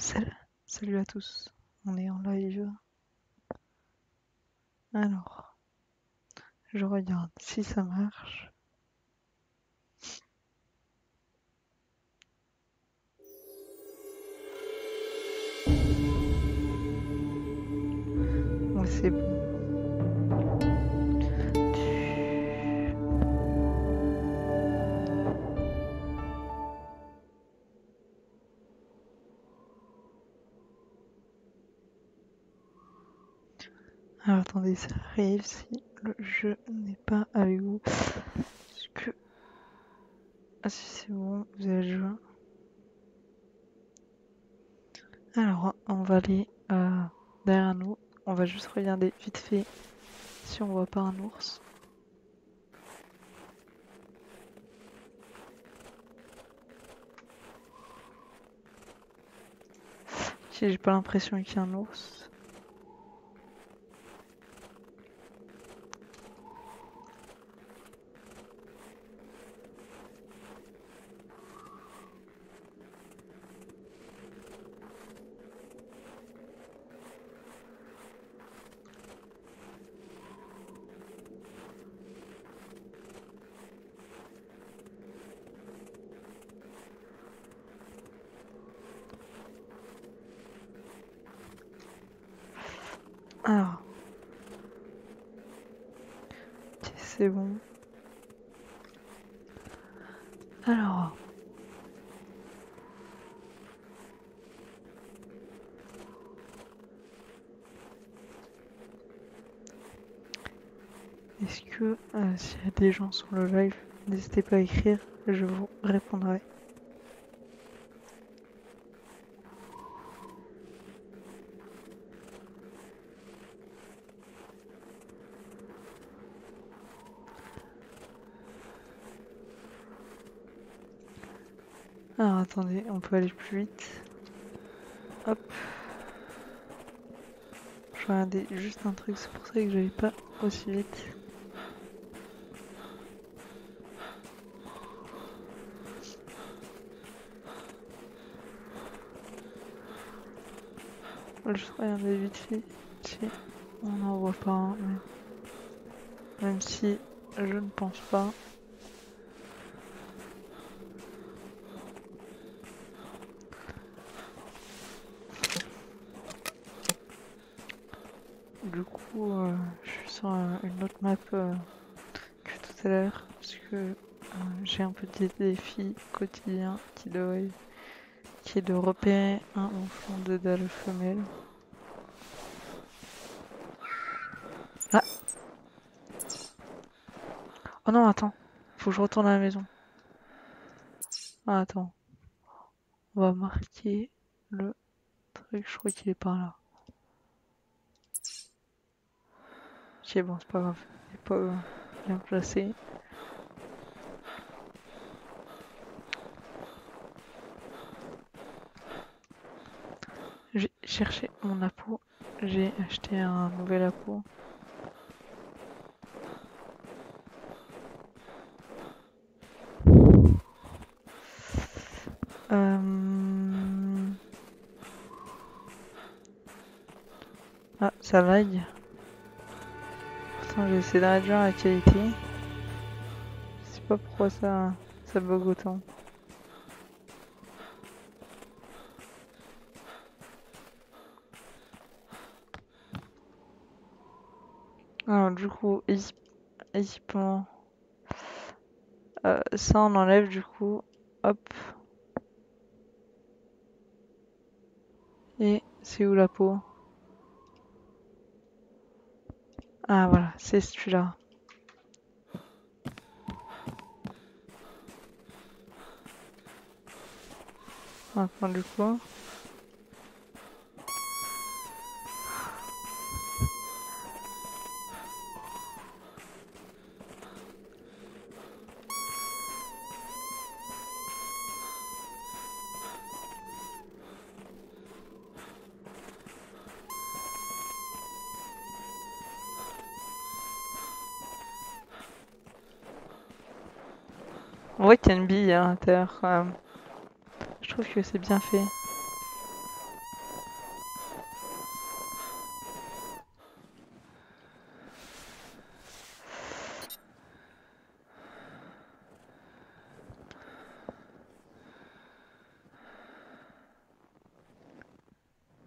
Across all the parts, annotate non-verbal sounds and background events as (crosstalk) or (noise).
Salut, à tous, on est en live. Alors, je regarde si ça marche. C'est bon. Alors attendez, ça arrive si le jeu n'est pas avec vous. Est-ce que... Ah si c'est bon, vous avez joué. Alors on va aller euh, derrière nous. On va juste regarder vite fait si on voit pas un ours. Si j'ai pas l'impression qu'il y a un ours. Alors. Ok, c'est bon. Alors. Est-ce que s'il y a des gens sur le live, n'hésitez pas à écrire, je vous répondrai. Alors attendez, on peut aller plus vite. Hop. Je regardais juste un truc, c'est pour ça que j'allais pas aussi vite. Je regarder vite fait si on n'en voit pas un, même si je ne pense pas. Du coup, euh, je suis sur une autre map euh, que tout à l'heure parce que euh, j'ai un petit défi quotidien qui, doit, de repérer un enfant de dalle femelle. Ah Oh non, attends, faut que je retourne à la maison. Ah, attends, on va marquer le truc, je crois qu'il est par là. Ok, bon, c'est pas grave. Il est pas bien placé. J'ai cherché mon appôt. J'ai acheté un nouvel appôt. Euh... Ah, ça lag. Pourtant, j'ai essayé de réduire la qualité. Je sais pas pourquoi ça, ça bug autant. Alors, du coup, équip- équipement. Euh, ça, on enlève du coup. Hop. Et c'est où la peau? Ah voilà, c'est celui-là. Du coup. voit qu'il y a une bille à l'intérieur. Je trouve que c'est bien fait.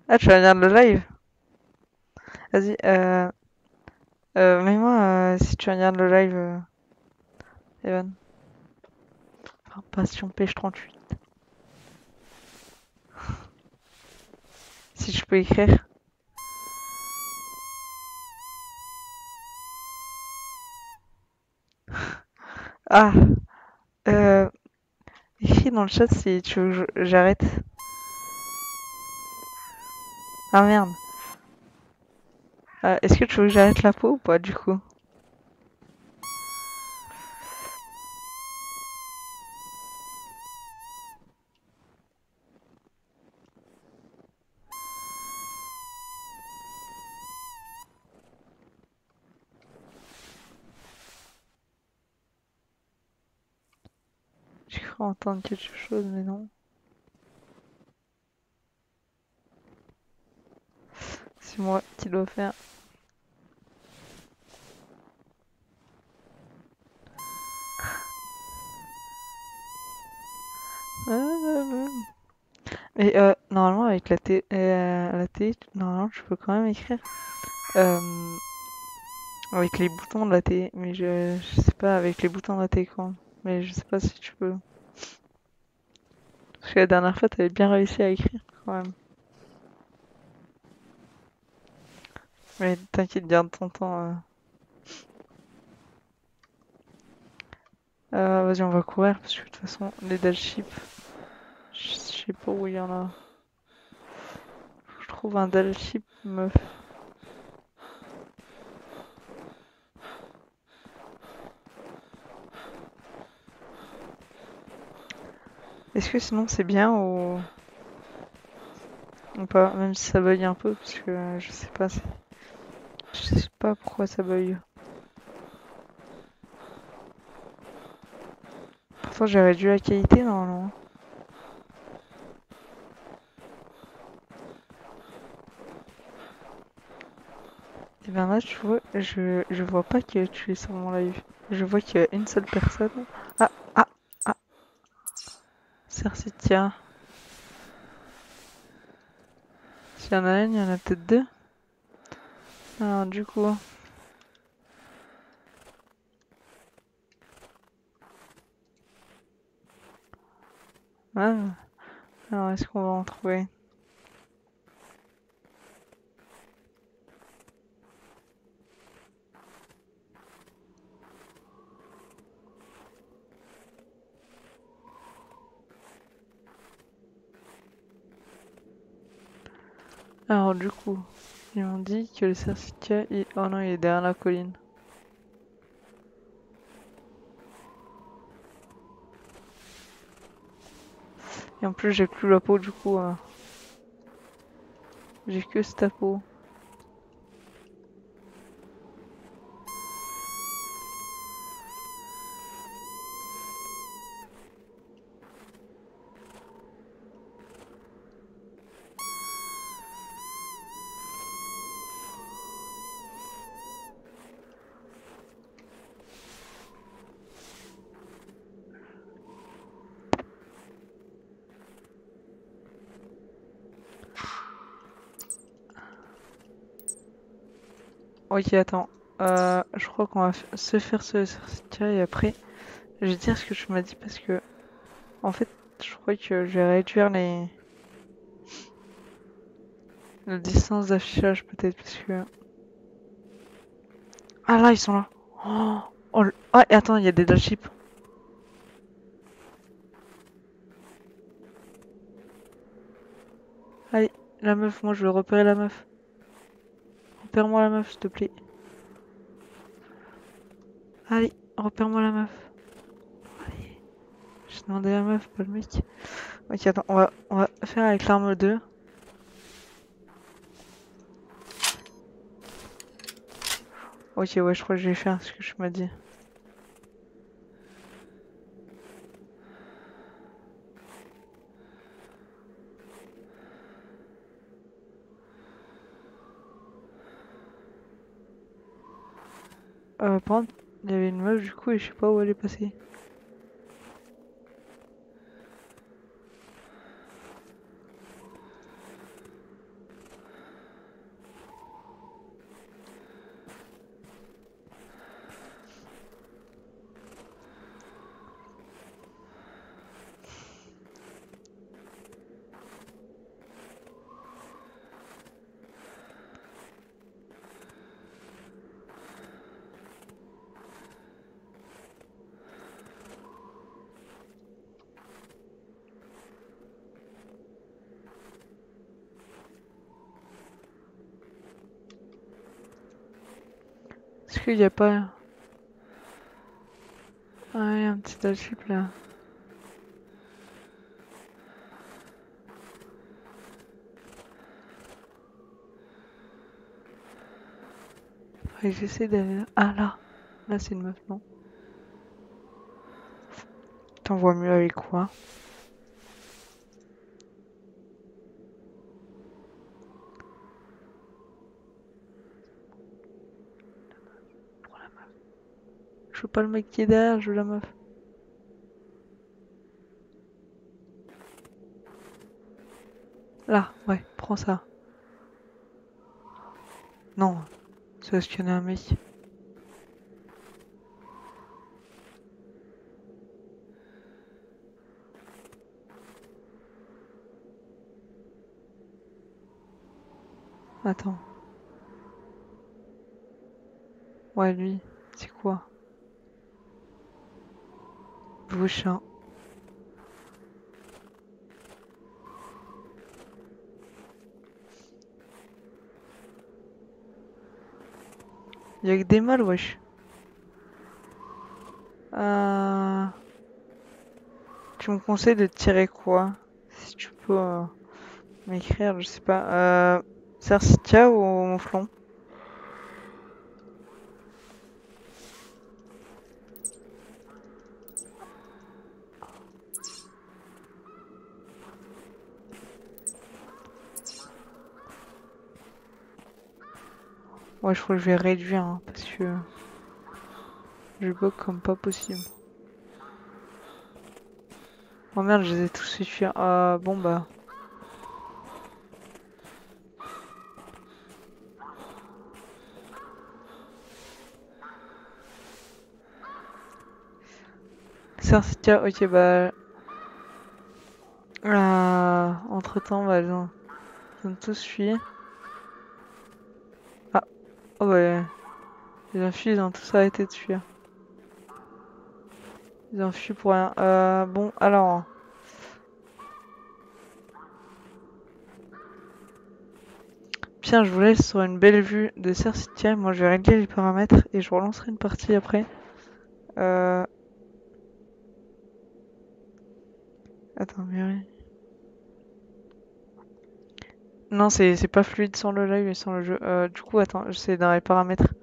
Ah, tu vas venir le live? Vas-y, euh... euh... Mais moi, euh, si tu regardes le live... Euh, Evan. Passion Pêche 38. si je peux écrire. ah, euh, écris dans le chat si tu veux que j'arrête. Ah merde. Euh, Est-ce que tu veux que j'arrête la peau ou pas du coup? Entendre quelque chose mais non. C'est moi qui dois faire. Mais euh, normalement avec la télé, euh, la télé, normalement je peux quand même écrire euh, avec les boutons de la télé, mais je, je sais pas avec les boutons de la télé quoi. Mais je sais pas si tu peux. Parce que la dernière fois t'avais bien réussi à écrire quand même. Mais t'inquiète, garde ton temps. Euh. Euh, vas-y, on va courir parce que de toute façon, les Dalship, je sais pas où il y en a. Je trouve un Dalship meuf. Est-ce que sinon c'est bien ou... ou pas Même si ça bug un peu parce que je sais pas. Je sais pas pourquoi ça bug. Pourtant j'ai réduit la qualité normalement. Et ben là tu vois, je, je vois pas que tu es sur mon live. Je vois qu'il y a une seule personne. Tiens. S'il y en a une, il y en a peut-être deux. Alors du coup... Ah. Alors est-ce qu'on va en trouver Alors du coup, ils m'ont dit que le certificat est... Oh non, il est derrière la colline. Et en plus, j'ai plus la peau du coup. Hein. J'ai que cette peau. Ok, attends. Euh, je crois qu'on va se faire ce certificat et après, je vais dire ce que tu m'as dit parce que, en fait, je crois que je vais réduire les... La distance d'affichage peut-être parce que... Ah là, ils sont là. Oh, oh ah, et attends, il y a des dashships. Allez, la meuf, moi je vais repérer la meuf. Repère-moi la meuf, s'il te plaît. Allez, repère-moi la meuf. Allez. J'ai demandé la meuf, pas le mec. Ok, attends, on va, on va faire avec l'arme 2. Ok, ouais, je crois que je vais faire ce que je m'as dit. Euh, par contre, il y avait une meuf du coup et je sais pas où elle est passée. Qu'il n'y a pas... Un petit alchip là. j'essaie d'aller... Ah là. Là c'est une meuf, non. T'en vois mieux avec quoi? Pas le mec qui est derrière, je veux la meuf. Là, ouais, prends ça. Non, c'est parce qu'il y en a un mec. Attends. Ouais, lui, c'est quoi? Bouchin. Y'a que des mâles, wesh. Euh... Tu me conseilles de tirer quoi Si tu peux euh, m'écrire, je sais pas. Euh... Cercitia ou Monflon Ouais, je crois que je vais réduire hein, parce que je bug comme pas possible. Oh merde, je les ai tous fuir. Ah bon bah. Cercitia, ok bah. Ah, entre temps, bah, ils ont tous fui. Oh ouais. Les ont fui, ils ont tous arrêté de fuir. Ils ont fui pour rien. Euh, bon, alors. Bien, je vous laisse sur une belle vue de Cercitia. Moi, je vais régler les paramètres et je relancerai une partie après. Euh... Attends, mais Non, c'est pas fluide sans le live et sans le jeu. Euh, du coup, attends, c'est dans les paramètres.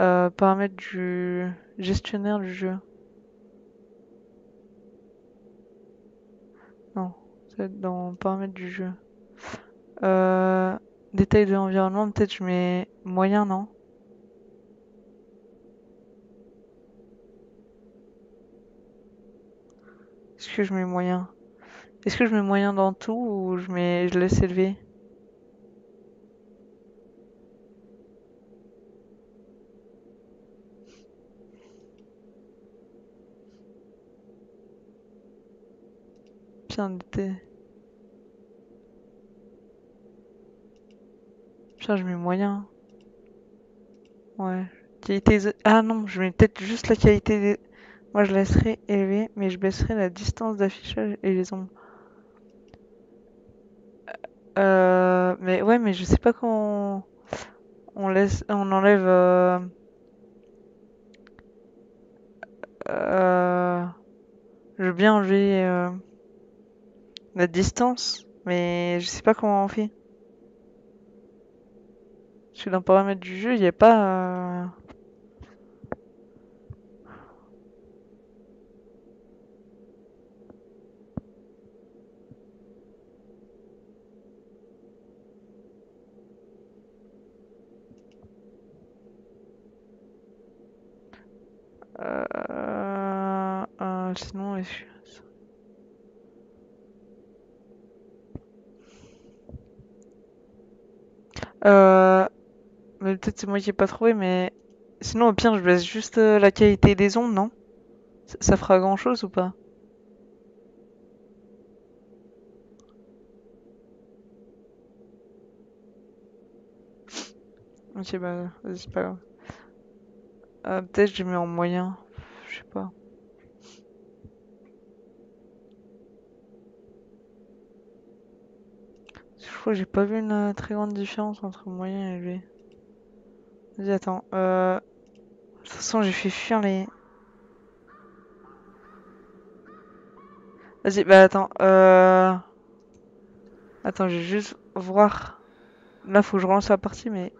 Euh, paramètres du gestionnaire du jeu. Non, c'est dans paramètres du jeu. Euh, détail de l'environnement, peut-être je mets moyen, non? Est-ce que je mets moyen? Est-ce que je mets moyen dans tout ou je mets je laisse élever? Putain, je mets moyen. Ouais. Qualité... Ah non, je mets peut-être juste la qualité des... Moi, je laisserai élevé, mais je baisserai la distance d'affichage et les ombres. Euh... Mais ouais, mais je sais pas quand on, laisse... On enlève... Euh... Euh... Je veux bien enlever... La distance, mais je sais pas comment on fait. Parce que dans le paramètre du jeu, il n'y a pas... Euh... Euh... euh sinon, Euh... Mais peut-être c'est moi qui ai pas trouvé, mais... Sinon, au pire, je baisse juste euh, la qualité des ondes, non? Ça, fera grand-chose ou pas? Ok, bah, c'est pas grave. Euh, peut-être je mets en moyen. Je sais pas. J'ai pas vu une euh, très grande différence entre moyen et élevé. Vas-y, attends. Euh... l'instant, j'ai fait fuir les... Vas-y, bah attends. Euh... Attends, je vais juste voir. Là, faut que je relance la partie, mais...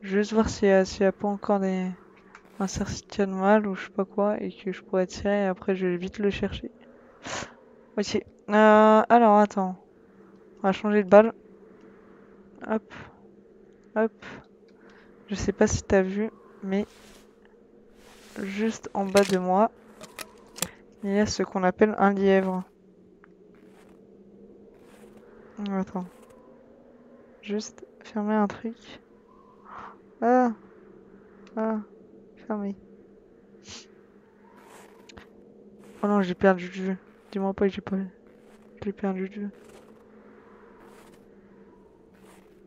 Juste voir s'il y, a... s'il y a pas encore des... Un mal ou je sais pas quoi, et que je pourrais tirer, et après je vais vite le chercher. Ok. Euh... Alors, attends. On va changer de balle. Hop. Hop. Je sais pas si t'as vu, mais juste en bas de moi, il y a ce qu'on appelle un lièvre. Attends. Juste fermer un truc. Ah Ah Fermé. Oh non, j'ai perdu de vue. Dis-moi pas que j'ai pas... J'ai perdu de vue.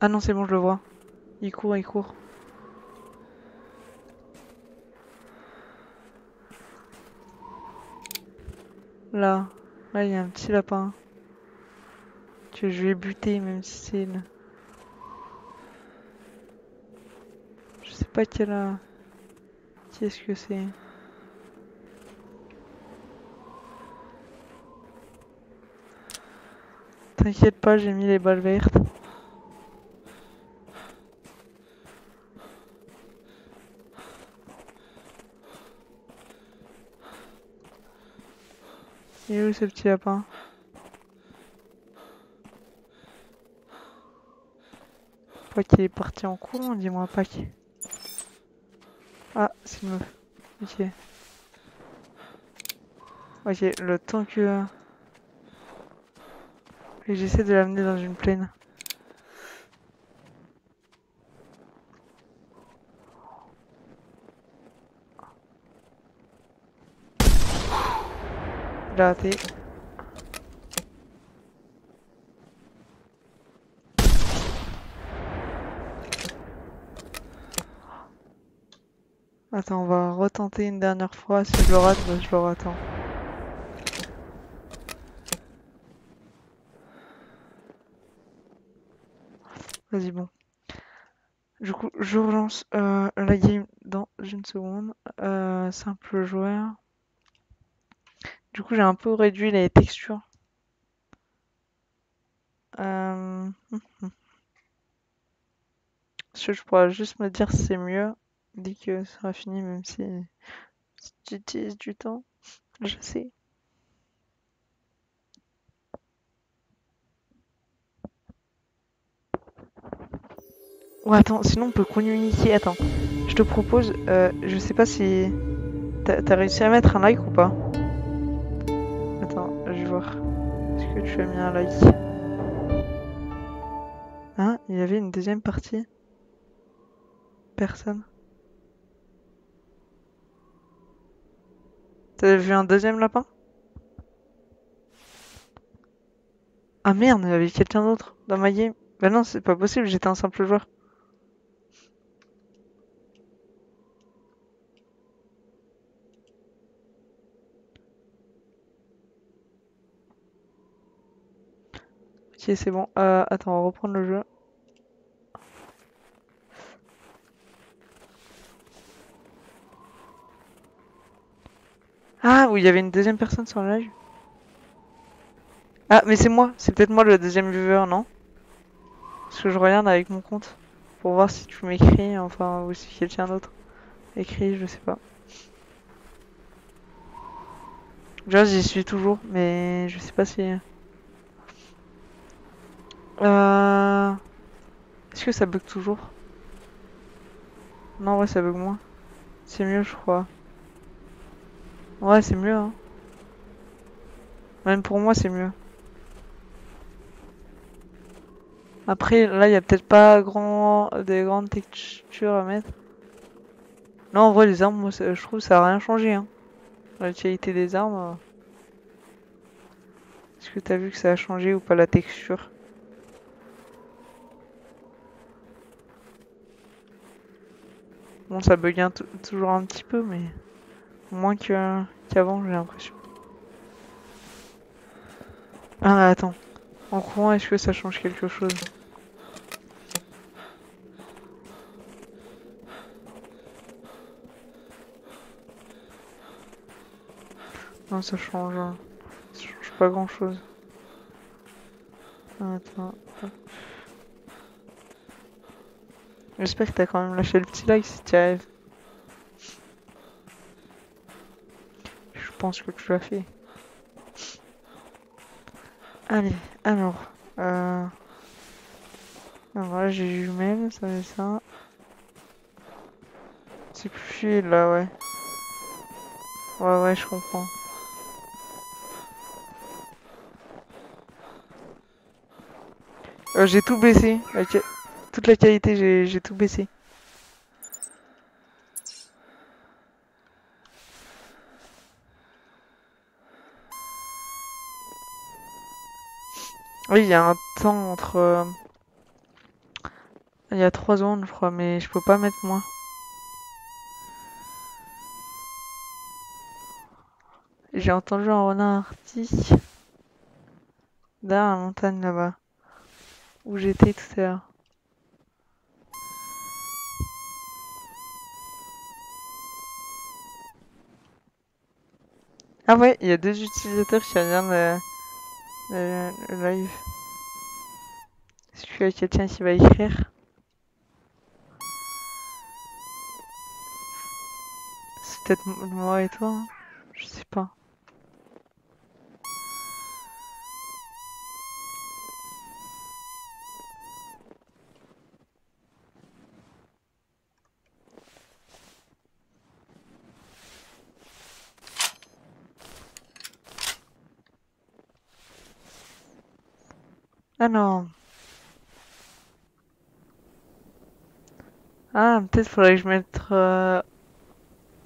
Ah non, c'est bon, je le vois. Il court, il court. Là, là il y a un petit lapin. Je vais buter même si c'est Je sais pas quel... Qui est-ce que c'est T'inquiète pas, j'ai mis les balles vertes. Il est où ce petit lapin? Pas qu'il est parti en courant, dis-moi pas qui. Ah, c'est une meuf. Ok. Ok, le temps que... Et j'essaie de l'amener dans une plaine. Attends, on va retenter une dernière fois. Si je le rate, bah, je le rate. Hein. Vas-y, bon. Du coup, je relance euh, la game dans une seconde. Euh, simple joueur. Du coup, j'ai un peu réduit les textures. Euh... je pourrais juste me dire c'est mieux dès que ça sera fini, même si, tu utilises du temps. Je sais. Ouais, attends, sinon on peut communiquer. Attends, je te propose, euh, je sais pas si t'as réussi à mettre un like ou pas. Mis un like Hein Il y avait une deuxième partie? Personne? T'avais vu un deuxième lapin? Ah merde, il y avait quelqu'un d'autre dans ma game. Bah non, c'est pas possible, j'étais un simple joueur. Ok, c'est bon. Euh, attends, on va reprendre le jeu. Ah, oui, il y avait une deuxième personne sur le live. Ah, mais c'est moi. C'est peut-être moi le deuxième viewer, non? Parce que je regarde avec mon compte. Pour voir si tu m'écris, enfin, ou si quelqu'un d'autre écrit, je sais pas. Déjà, j'y suis toujours, mais je sais pas si... Euh... Est-ce que ça bug toujours? Non, ouais, ça bug moins. C'est mieux, je crois. Ouais, c'est mieux, hein. Même pour moi, c'est mieux. Après, là, il y a peut-être pas grand... des grandes textures à mettre. Non, en vrai, les armes, moi, je trouve ça a rien changé. Hein. La qualité des armes. Euh. Est-ce que t'as vu que ça a changé ou pas la texture? Bon, ça bug toujours un petit peu, mais moins qu'avant, j'ai l'impression. Ah, attends. En courant, est-ce que ça change quelque chose? Non, ça change. Hein. Ça change pas grand-chose. Attends. J'espère que t'as quand même lâché le petit like si tu arrives. Je pense que tu l'as fait. Allez, alors. Euh... Alors là, j'ai même, ça fait ça. C'est plus fluide là, ouais. Ouais, ouais, je comprends. Euh, j'ai tout baissé. Qua- Toute la qualité, j'ai tout baissé. Oui, il y a un temps entre... euh, Il y a 3 secondes, je crois, mais je peux pas mettre moins. J'ai entendu un renard arctique derrière la montagne là-bas, où j'étais tout à l'heure. Ah ouais, il y a deux utilisateurs qui regardent le, le- le live. Est-ce qu'il y a quelqu'un qui va écrire C'est peut-être moi et toi, hein je sais pas. Non. Ah, peut-être faudrait que je mette euh,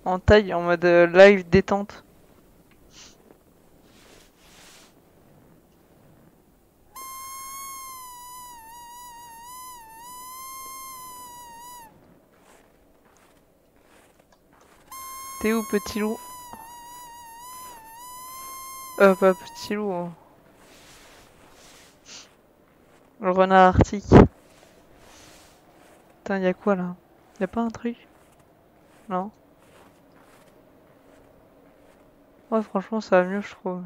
en taille en mode euh, live détente. T'es où, petit loup? Euh, pas petit loup. hein. Le renard arctique. Putain, y'a quoi là? Y'a pas un truc? Non? Ouais, franchement, ça va mieux, je trouve.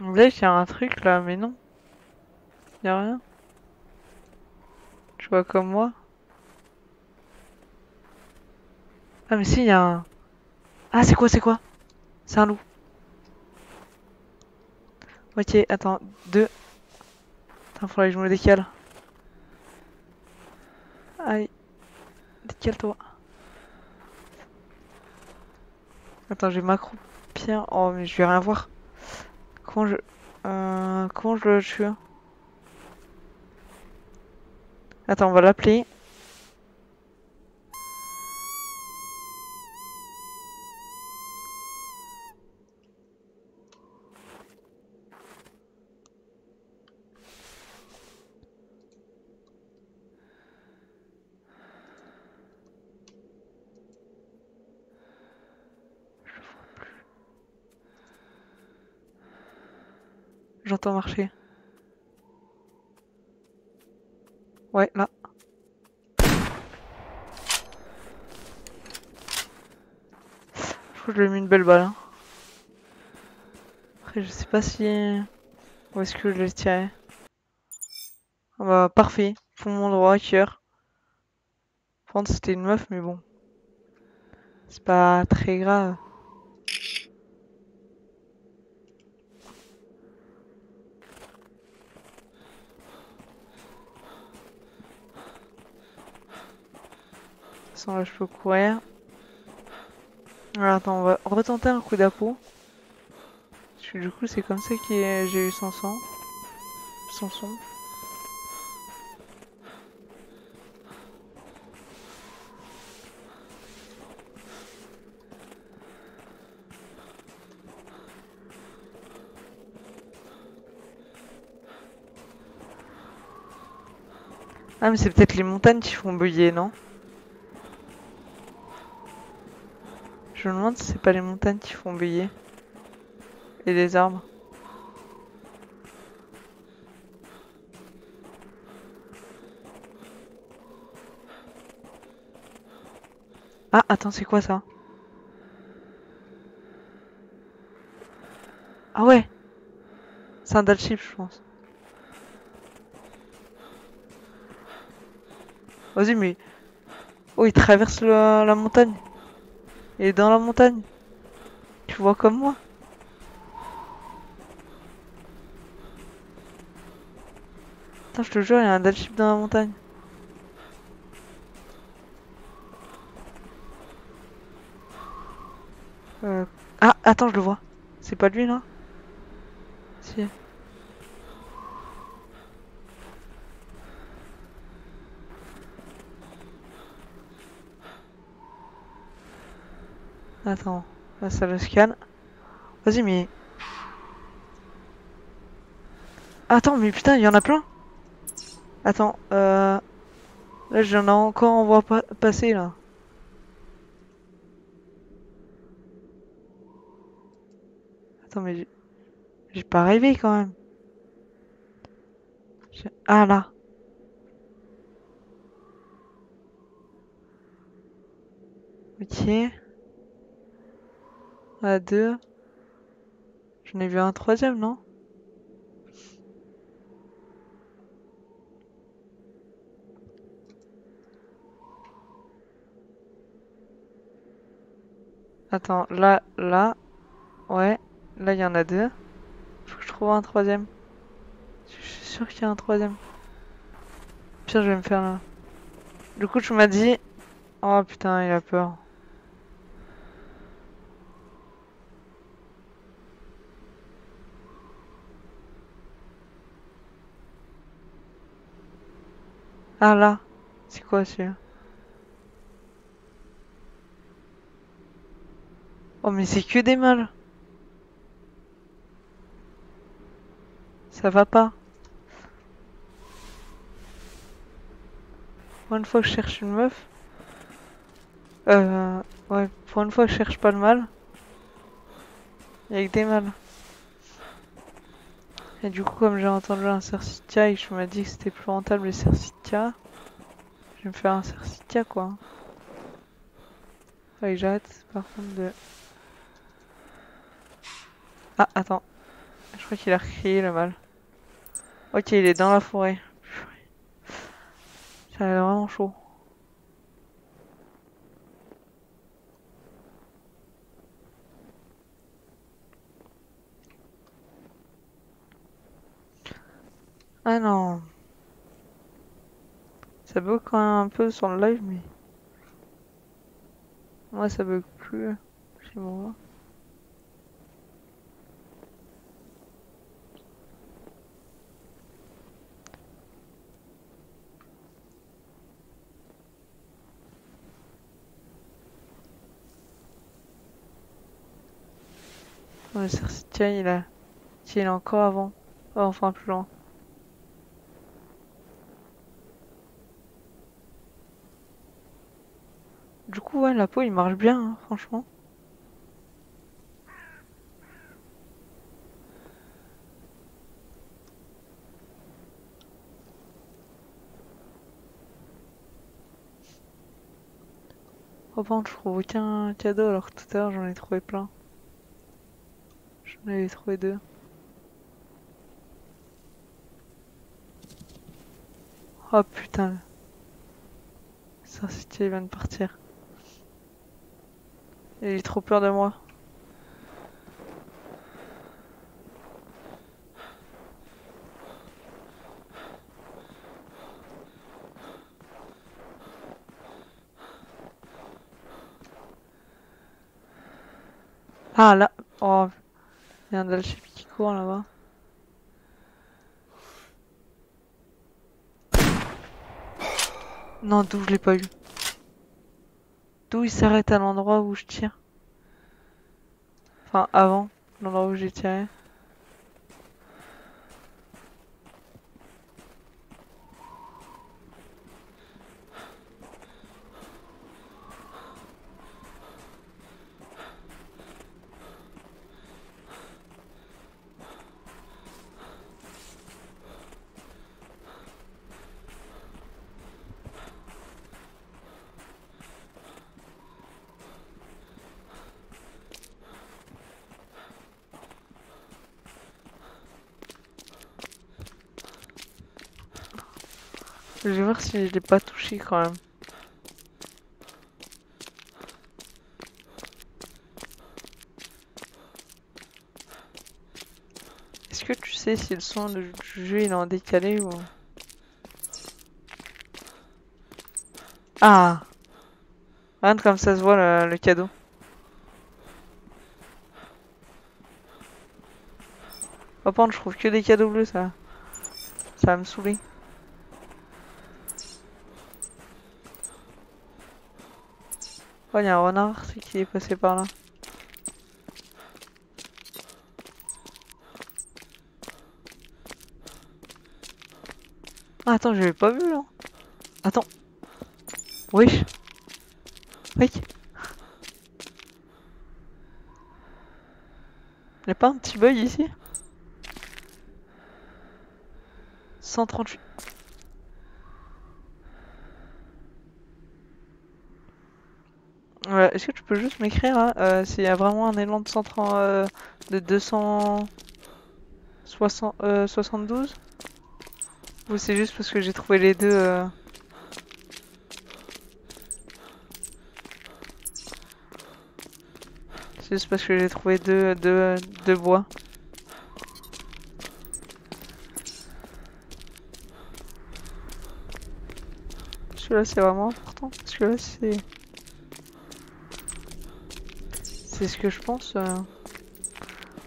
On dirait qu'il y a un truc là, mais non. Y'a rien. Tu vois comme moi Ah, mais si, il y a un. Ah, c'est quoi, c'est quoi? C'est un loup. Ok, attends, deux. Attends, faudrait que je me décale. Allez, décale-toi. Attends, je vais m'accroupir. Oh, mais je vais rien voir. Comment je. Euh, comment je le tue? Attends, on va l'appeler. J'entends marcher. Ouais, là. Je crois que je lui ai mis une belle balle. hein. Après, je sais pas si... Où est-ce que je l'ai tiré Ah bah, parfait. Mon droit, cœur. Contre, c'était une meuf, mais bon. C'est pas très grave. Façon, là, je peux courir. Alors, attends, on va retenter un coup d'appôt. Parce que du coup, c'est comme ça que j'ai eu son sang. Son son. Ah, mais c'est peut-être les montagnes qui font bugger, non? Je me demande si c'est pas les montagnes qui font bélier. Et les arbres. Ah, attends, c'est quoi ça? Ah ouais C'est un dalship, je pense. Vas-y, mais... Oh, il traverse la montagne est dans la montagne. Tu vois comme moi Attends, je te jure, il y a un Dalchip dans la montagne. Euh... Ah, attends, je le vois. C'est pas lui, là? Si. Attends, là ça le scanne. Vas-y, mais... Attends, mais putain, il y en a plein Attends, euh... Là, j'en ai encore en voie pa passer, là. Attends, mais j'ai pas rêvé quand même. Ah là. Ok. À deux. J'en ai vu un troisième, non? Attends, là, là. Ouais. Là, il y en a deux. Faut que je trouve un troisième. Je suis sûr qu'il y a un troisième. Pire, je vais me faire là. Du coup, tu m'as dit... Oh putain, il a peur. Ah là, c'est quoi celui-là? Oh mais c'est que des mâles. Ça va pas. Pour une fois que je cherche une meuf. Euh... Ouais, pour une fois que je cherche pas le mal. Avec des mâles. Et du coup, comme j'ai entendu un Cercitia et que je m'as dit que c'était plus rentable les Cercitia, je vais me faire un Cercitia quoi. Ouais, j'arrête par contre de... Ah, attends. Je crois qu'il a recrié le mal. Ok, il est dans la forêt. Ça a l'air vraiment chaud. Ah non. Ça bug quand même un peu sur le live, mais... Moi, ça bug plus chez moi. Le tiens, il a... Il est encore avant. Enfin, plus loin. Du coup, ouais, la peau, il marche bien, hein, franchement. Oh, bon, je trouve aucun cadeau alors que tout à l'heure j'en ai trouvé plein. J'en avais trouvé deux. Oh putain. Ça, c'était il vient de partir. Il a trop peur de moi. Ah là, oh, il y a un Dalchip qui court là-bas. Non, d'où je l'ai pas eu. D'où il s'arrête à l'endroit où je tire. Enfin, avant, l'endroit où j'ai tiré. Je vais voir si je l'ai pas touché quand même. Est-ce que tu sais si le son du jeu il est en décalé ou... Ah Regarde comme ça se voit le, le cadeau. Par contre, je trouve que des cadeaux bleus, ça. Ça va me saouler. Oh, il y un renard c'est qui est passé par là. Ah, attends, je l'ai pas vu là. Attends. Wesh. Oui. Y'a pas un petit bug ici? 138. Ouais, Est-ce que tu peux juste m'écrire là euh, s'il y a vraiment un élan de 130 euh, de 272 Ou c'est juste parce que j'ai trouvé les deux euh... C'est juste parce que j'ai trouvé deux, deux, deux bois. Celui-là c'est vraiment important. Celui-là c'est... C'est ce que je pense. euh.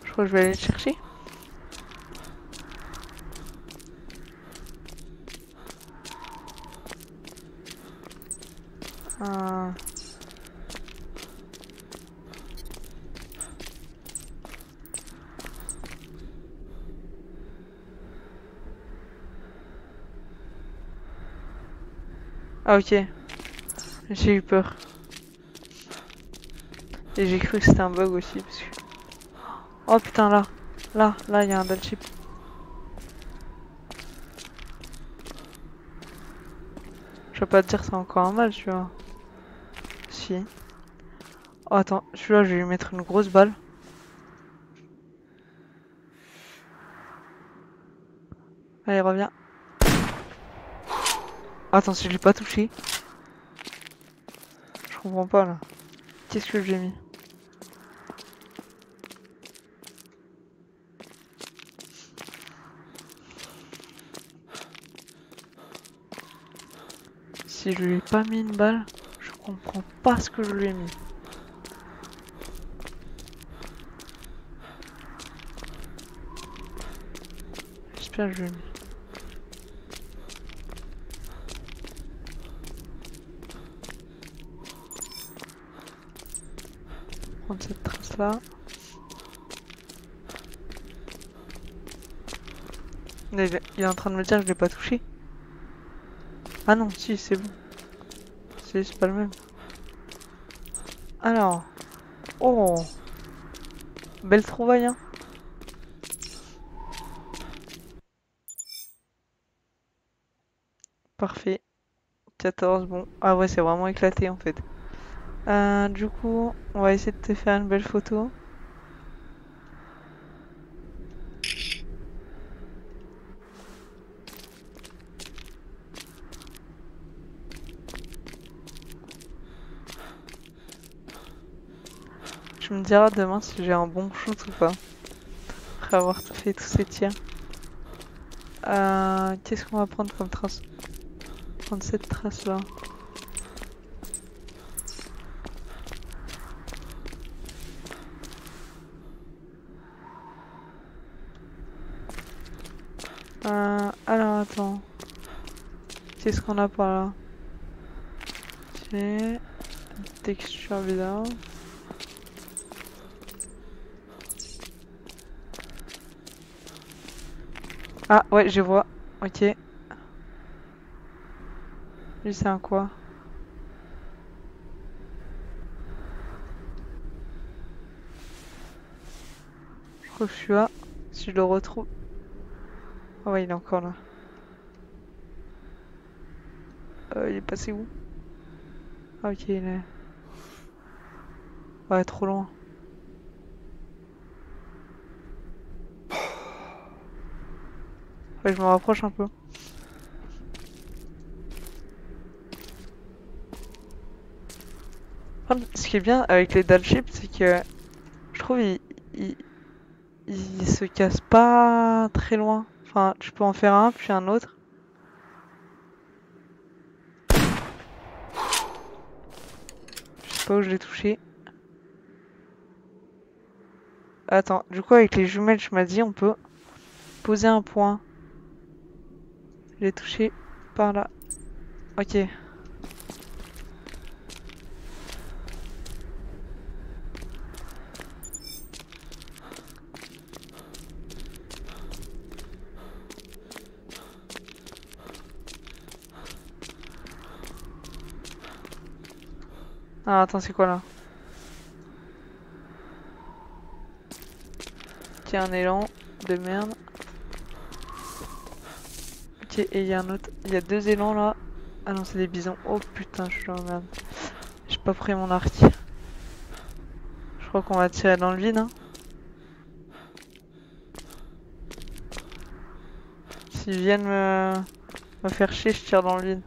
Je crois que je vais aller le chercher. Ah. Ah ok. J'ai eu peur. Et j'ai cru que c'était un bug aussi parce que... Oh putain là Là, là il y a un bel chip. Je vais pas te dire c'est encore un mal tu vois. Si. Oh attends, celui-là je vais lui mettre une grosse balle. Allez reviens. Attends, si je l'ai pas touché. Je comprends pas là. Qu'est-ce que j'ai mis? Si je lui ai pas mis une balle, je comprends pas ce que je lui ai mis. J'espère que je lui ai mis. Prendre cette trace là. Il est en train de me dire que je l'ai pas touché. Ah non, si, c'est bon. C'est pas le même. Alors. Oh Belle trouvaille, hein Parfait. 14, bon. Ah ouais, c'est vraiment éclaté en fait. Euh, du coup, on va essayer de te faire une belle photo. Tu me diras demain si j'ai un bon shoot ou pas. Après avoir fait tous ces tirs. Euh, Qu'est-ce qu'on va prendre comme trace? Prendre cette trace là. Euh, alors attends. Qu'est-ce qu'on a par là? Texture bizarre. Ah ouais, je vois. Ok. Lui, c'est un quoi? Je crois que je suis là. Si je le retrouve. Ah ouais, il est encore là. Euh, il est passé où? Ah ok, il est... Ouais, trop loin. Je m'en rapproche un peu. Ce qui est bien avec les downships, c'est que je trouve ils, ils, ils, se cassent pas très loin. Enfin, tu peux en faire un, puis un autre. Je sais pas où je l'ai touché. Attends, du coup avec les jumelles, tu m'as dit on peut poser un point. Je l'ai touché par là. Ok. Ah attends, c'est quoi là? Tiens, un élan de merde. Ok, et il y a un autre. Il y a deux élans là. Ah non, c'est des bisons. Oh putain, je suis en merde. J'ai pas pris mon arc. Je crois qu'on va tirer dans le vide. Hein. S'ils viennent me... me faire chier, je tire dans le vide.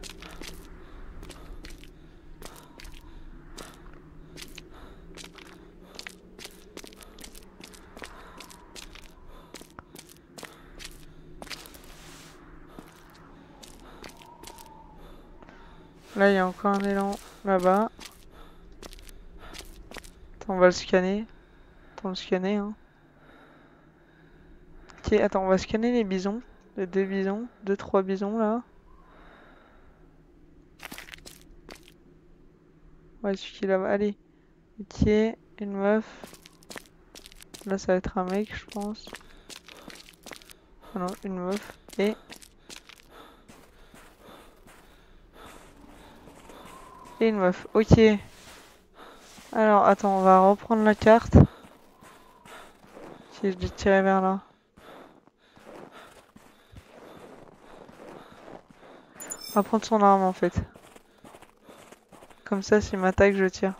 Là, il y a encore un élan là-bas. On va le scanner. Attends, le scanner, hein. Ok, attends, on va scanner les bisons. Les deux bisons. Deux, trois bisons, là. Ouais, celui qui là-bas. Allez. Ok, une meuf. Là, ça va être un mec, je pense. Ah non, une meuf. Et Et une meuf. Ok. Alors, attends, on va reprendre la carte. Si je vais tirer vers là. On va prendre son arme en fait. Comme ça, s'il m'attaque, je tire.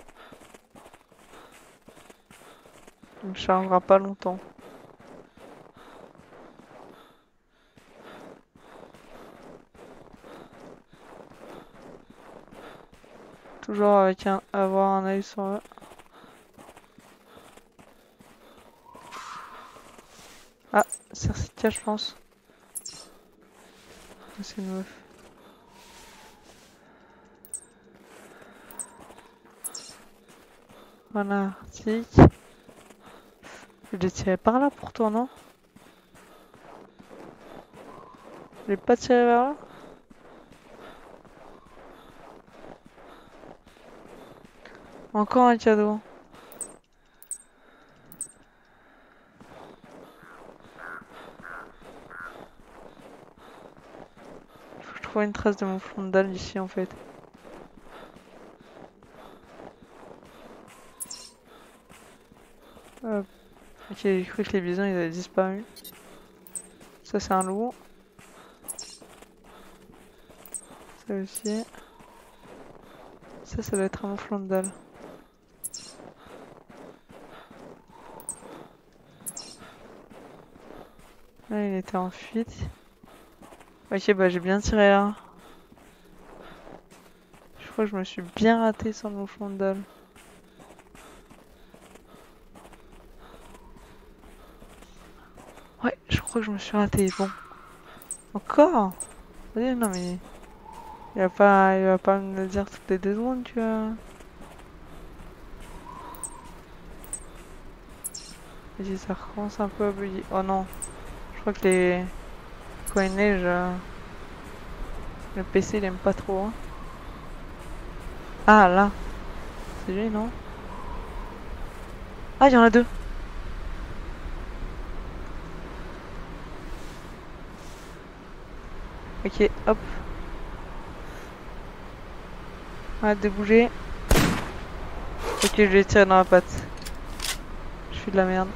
Il me chargera pas longtemps. Avec un avoir un œil sur eux. Ah, Cercitia je pense. C'est une meuf. Voilà. Je l'ai tiré par là pour toi, non? Je l'ai pas tiré vers là? Encore un cadeau. Faut que je trouve une trace de mon front de dalle ici en fait. Ok, j'ai cru que les bisons ils avaient disparu. Ça c'est un loup. Ça aussi. Ça, ça doit être un flanc de dalle. Il était en fuite. Ok, bah j'ai bien tiré là. Je crois que je me suis bien raté sans le mouvement de dalle. Ouais, je crois que je me suis raté. Bon. Encore? Non mais... Il va pas, il va pas me le dire toutes les deux secondes, tu vois. Et ça recommence un peu à. Oh non crois que les... Il neige, euh, le PC il aime pas trop. Hein. Ah là, c'est non? Ah il y en a deux. Ok, hop. Arrête de bouger. Ok, je vais tirer dans la patte. Je suis de la merde.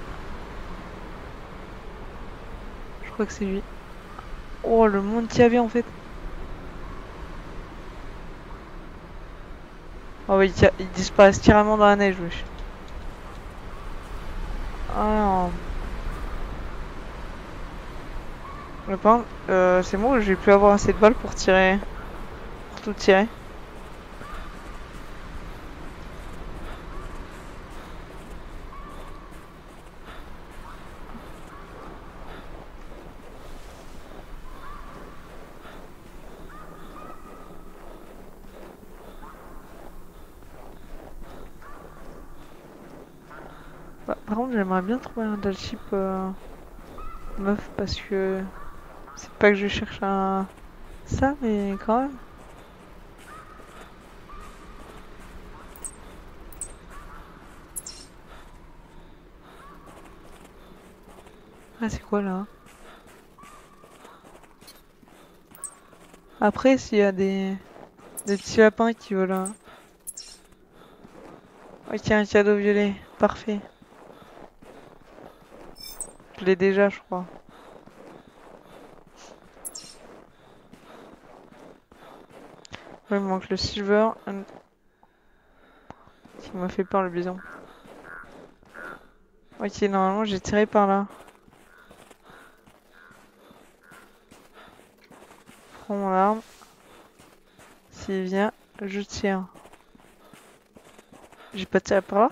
Que c'est lui. Oh, le monde qui avait en fait. Oh, oui, il, disparaît carrément dans la neige, wesh. Ah pain, euh, c'est moi j'ai pu avoir assez de balles pour tirer. Pour tout tirer. Bah, par contre, j'aimerais bien trouver un dalship euh, meuf parce que c'est pas que je cherche un ça, mais quand même. Ah, c'est quoi là? Après, s'il y a des... des petits lapins qui veulent... Ok, un cadeau violet. Parfait. Je l'ai déjà, je crois. Ouais, il manque le silver. Qui m'a fait peur, le bison. Ok, normalement, j'ai tiré par là. Prends mon arme. S'il vient, je tire. J'ai pas tiré par là?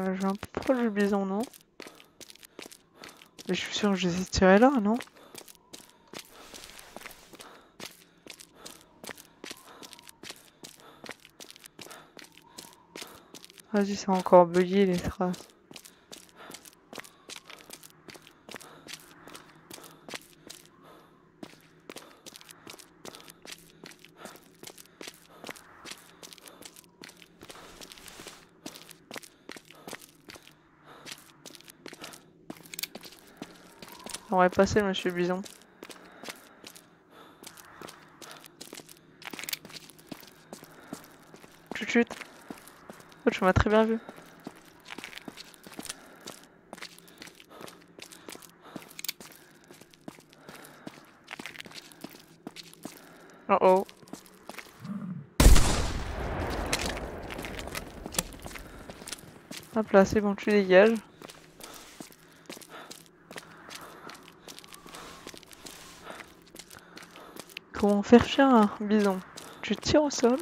Euh, j'ai un peu proche du bison, non? Mais je suis sûr que je les ai tirés là, non? Vas-y, c'est encore bugué les traces. Va passer, monsieur Bison. Chut chut. Oh, tu m'as très bien vu. Oh oh. Hop là, c'est bon, tu dégages. Faire chier un bison Tu tires au sol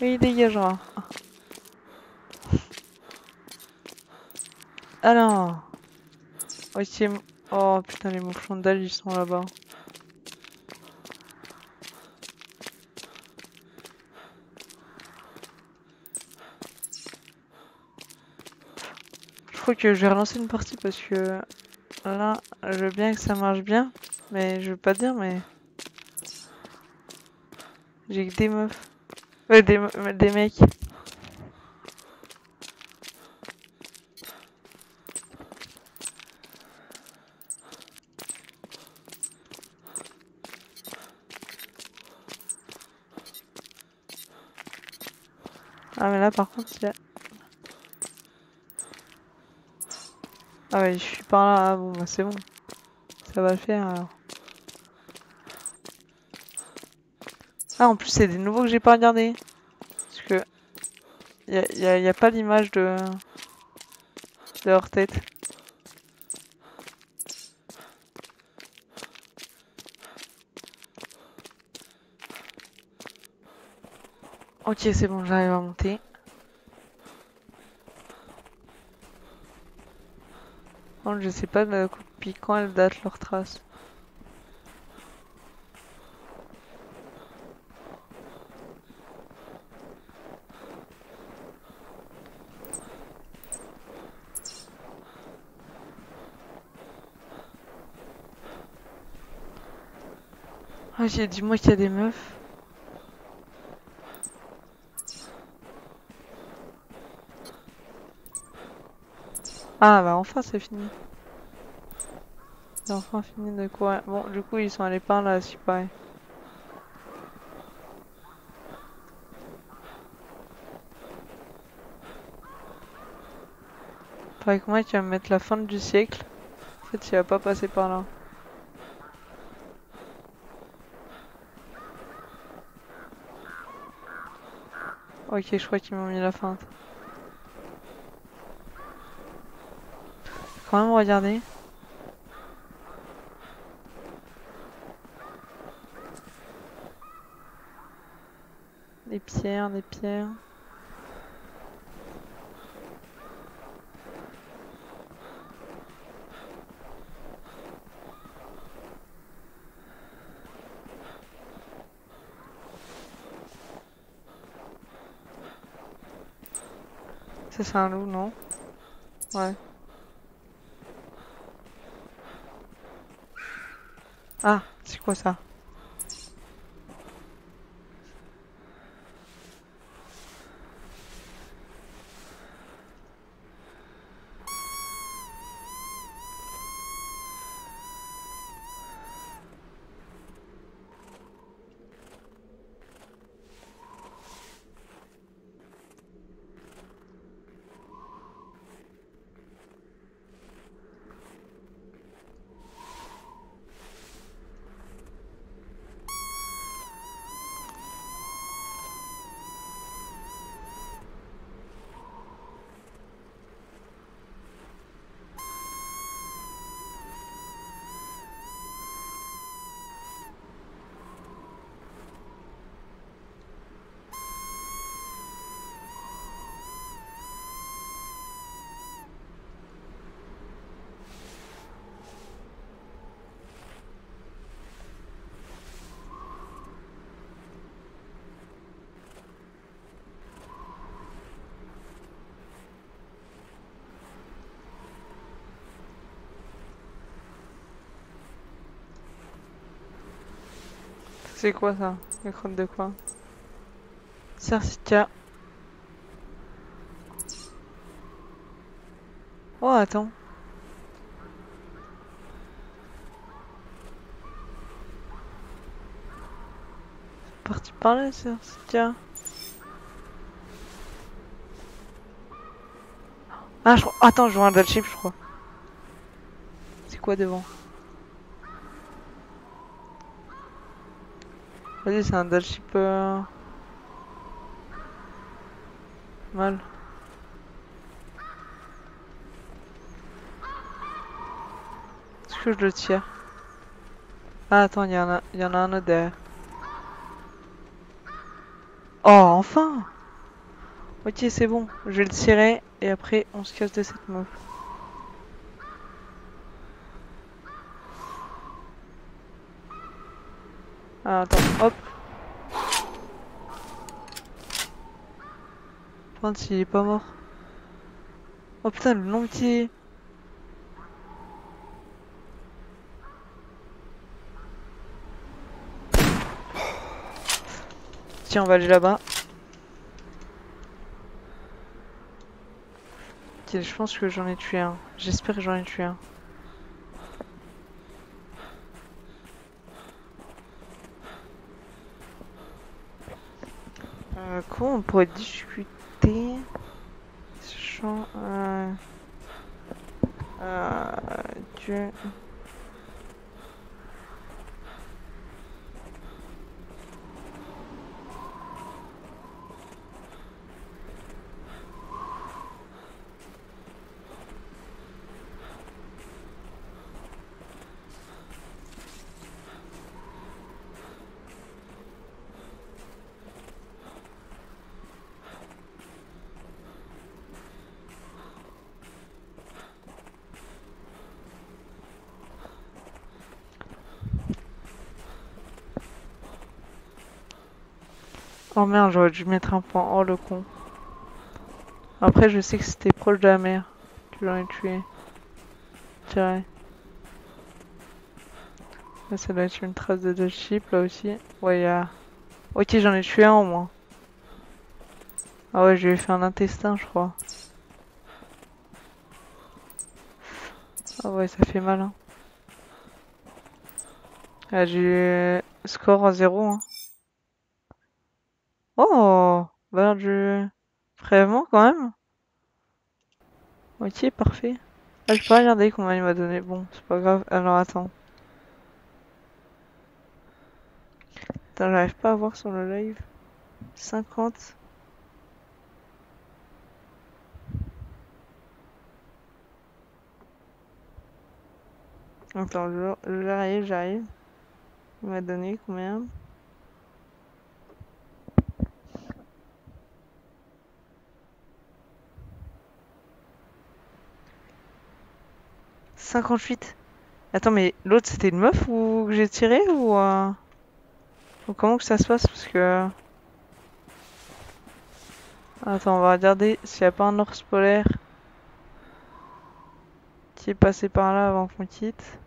et il dégagera. Alors. Ok. m- Oh putain, les mouflons dalle, ils sont là-bas. Je crois que je vais relancer une partie parce que là, je veux bien que ça marche bien, mais je veux pas dire, mais j'ai que des meufs. Ouais, des, des mecs. Ah, mais là, par contre, il a... Ah ouais, je suis par là. Ah bon, bah c'est bon. Ça va le faire alors. Ah, en plus, c'est des nouveaux que j'ai pas regardé. Parce que... Y a, y a- pas l'image de... de leur tête. Ok, c'est bon, j'arrive à monter. Je sais pas depuis quand elles datent leurs traces. J'ai dit moi qu'il y a des meufs. Ah bah enfin c'est fini. C'est enfin fini de quoi. Bon du coup ils sont allés par là si pareil. Pareil que moi qui va me mettre la fin du siècle. En fait il va pas passer par là. Ok je crois qu'ils m'ont mis la feinte. Quand même regarder. Des pierres, des pierres. Ça c'est un loup, non? Ouais. Ah, c'est quoi ça? C'est quoi ça Les crottes de quoi Cercitia. Oh, attends. C'est parti par là, Cercitia. Ah, je crois... Attends, je vois un chip, je crois. C'est quoi devant? Vas-y, c'est un daship euh... mal. Est-ce que je le tire? Ah, attends, il y, a... y en a un autre derrière. Oh, enfin Ok, c'est bon. Je vais le tirer et après, on se casse de cette meuf. Ah, attends, hop. Prends s'il est pas mort. Oh putain, le long petit. Tiens, on va aller là-bas. Ok, je pense que j'en ai tué un. J'espère que j'en ai tué un. quoi on pourrait discuter Sachant... Euh... Euh... Dieu... Oh merde, j'aurais dû mettre un point. Oh le con. Après, je sais que c'était proche de la mer. Tu l'aurais tué. Tiens. Là, ça doit être une trace de deux chips là aussi. Ouais. Ok, j'en ai tué un au moins. Ah ouais, je lui ai fait un intestin, je crois. Ah ouais, ça fait mal. Hein. Ah, j'ai score à zéro. Hein. Oh, valeur du prélèvement quand même? Ok, parfait. Ah, je peux regarder combien il m'a donné. Bon, c'est pas grave. Alors attends. Attends, j'arrive pas à voir sur le live. 50. Attends, j'arrive, j'arrive. Il m'a donné combien? 58. Attends, mais l'autre c'était une meuf ou que j'ai tiré ou, euh... comment que ça se passe parce que Attends, on va regarder s'il n'y a pas un ours polaire qui est passé par là avant qu'on quitte.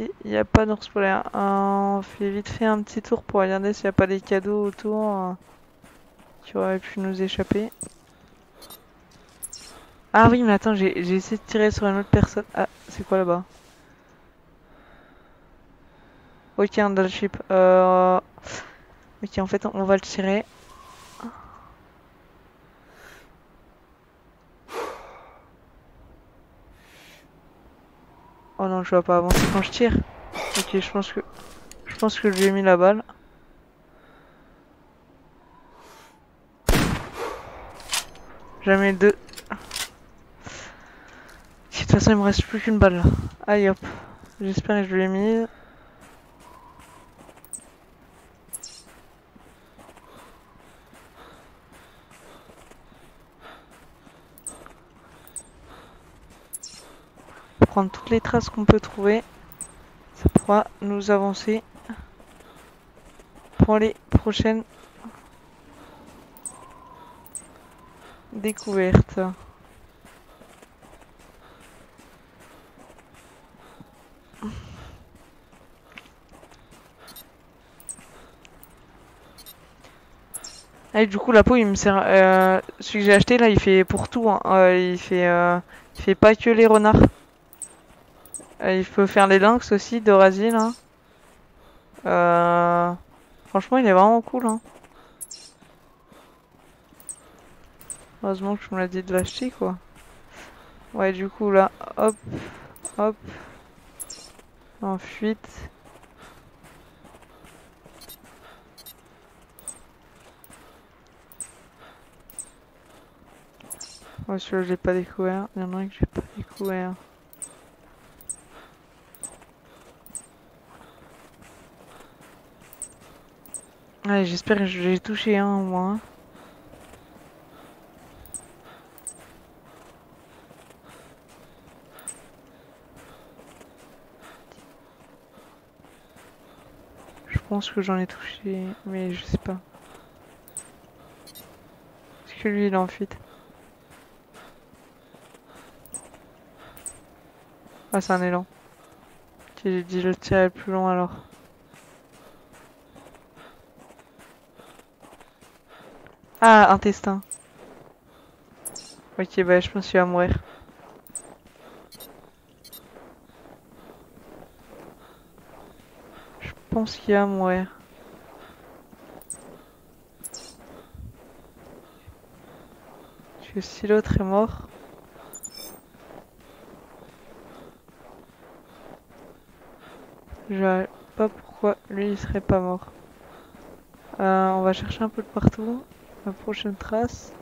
Il n'y a pas d'ours polaire. on fait vite fait un petit tour pour regarder s'il n'y a pas des cadeaux autour euh, qui auraient pu nous échapper. Ah oui, mais attends, j'ai essayé de tirer sur une autre personne. Ah, c'est quoi là-bas? Ok, un Dalship. Euh... Ok, en fait, on va le tirer. Oh non, je vois pas avancer quand je tire. Ok, je pense que... Je pense que je lui ai mis la balle. Jamais deux. Toute façon, il me reste plus qu'une balle. Aïe hop. J'espère que je lui ai mis. prendre toutes les traces qu'on peut trouver. Ça pourra nous avancer pour les prochaines découvertes. Et du coup la peau il me sert euh, celui que j'ai acheté là il fait pour tout hein. euh, il fait euh, il fait pas que les renards euh, il faut faire les lynx aussi d'Orasil. Hein. Euh... Franchement, il est vraiment cool. Hein. Heureusement que je me l'ai dit de l'acheter, quoi. Ouais, du coup, là, hop, hop. En fuite. Ouais, celui-là, je l'ai pas découvert. Il y en a un que j'ai pas découvert. Allez, j'espère que j'ai touché un au moins. Je pense que j'en ai touché, mais je sais pas. Est-ce que lui il est en fuite Ah, c'est un élan. J'ai dit le tirer plus long alors. Ah, intestin. Ok, bah je pense qu'il va mourir. Je pense qu'il va mourir. Parce que si l'autre est mort... Je sais pas pourquoi lui il serait pas mort. Euh, on va chercher un peu de partout. La prochaine trace.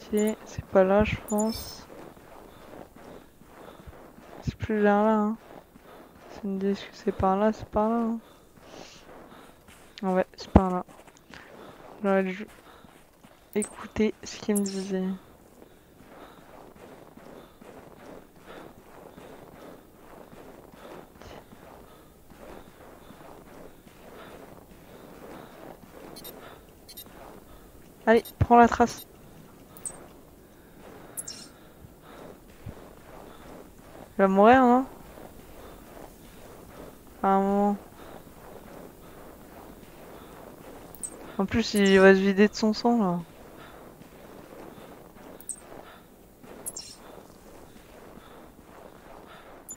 Ok, c'est pas là, je pense. C'est plus là, là. Hein. C'est une que c'est par là, c'est par là. Hein. Ouais, c'est par là. J'aurais dû écouter ce qu'il me disait. Allez, prends la trace. Il va mourir, non? À un moment. En plus, il va se vider de son sang, là.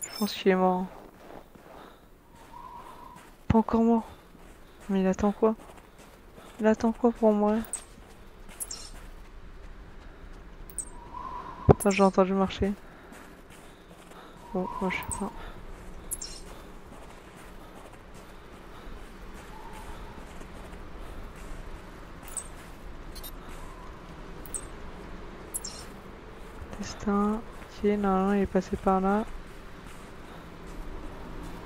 Je pense qu'il est mort. Pas encore mort. Mais il attend quoi? Il attend quoi pour mourir? J'ai entendu marcher. Bon, moi je sais pas. Destin. Ok, normalement il est passé par là.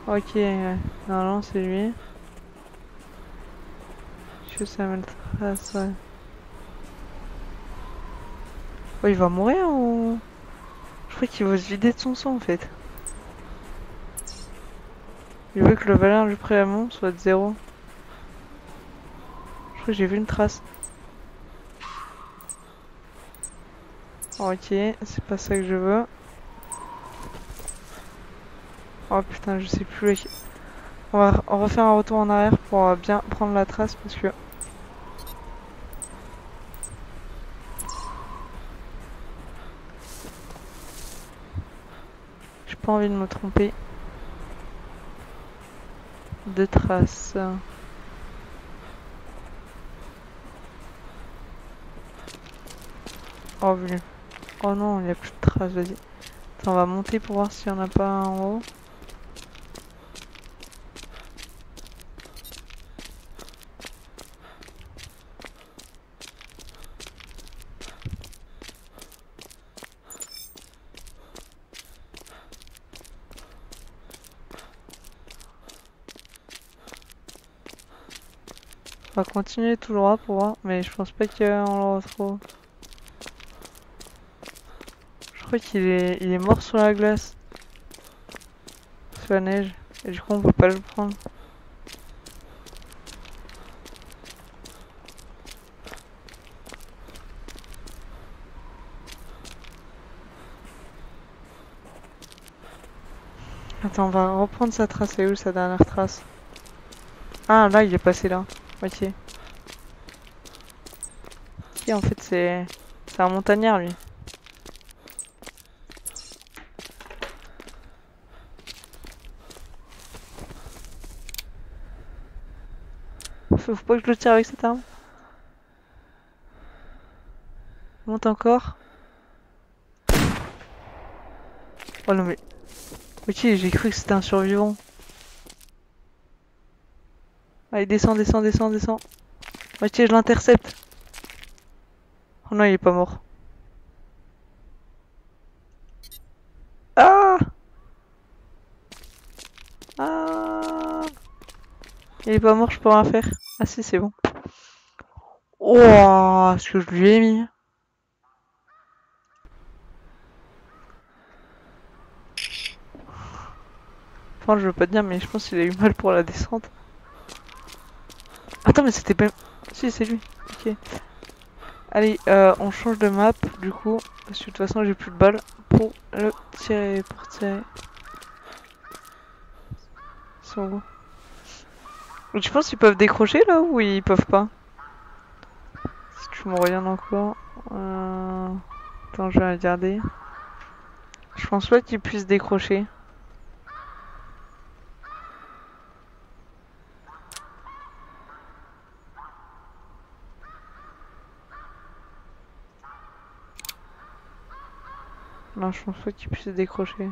Ok, normalement c'est lui. Je sais même trace, ouais. Oh, il va mourir ou... Je crois qu'il va se vider de son sang en fait. Il veut que le valeur du préalable soit de zéro. Je crois que j'ai vu une trace. Ok, c'est pas ça que je veux. Oh putain, je sais plus. On va, on va faire un retour en arrière pour bien prendre la trace parce que... pas envie de me tromper. De traces. Oh. Oh non, il n'y a plus de traces, vas-y. on va monter pour voir s'il n'y en a pas en haut. Continuer tout droit pour voir, mais je pense pas qu'on le retrouve. Je crois qu'il est, il est mort sur la glace. Sur la neige. Et du coup on peut pas le prendre. Attends, on va reprendre sa trace. C'est où sa dernière trace? Ah, là, il est passé là. Ok. En fait, c'est... C'est un montagnard, lui. Faut, faut pas que je le tire avec cette arme. Monte encore. Oh non mais... Ok, j'ai cru que c'était un survivant. Allez, descends, descends, descends, descends. Ok, je l'intercepte. Oh non, il est pas mort. Ah Ah Il est pas mort, je peux rien faire. Ah si, c'est bon. Oh, ce que je lui ai mis? Enfin, je veux pas te dire, mais je pense qu'il a eu mal pour la descente. Attends, mais c'était pas... Si, c'est lui. Ok. Allez, euh, on change de map, du coup. Parce que de toute façon, j'ai plus de balles pour le tirer. Pour tirer. Sont où Tu penses qu'ils peuvent décrocher, là, ou ils peuvent pas? Si tu me regardes encore... Euh... Attends, je vais regarder. Je pense pas qu'ils puissent décrocher. Non, je pense pas qu'il puisse décrocher.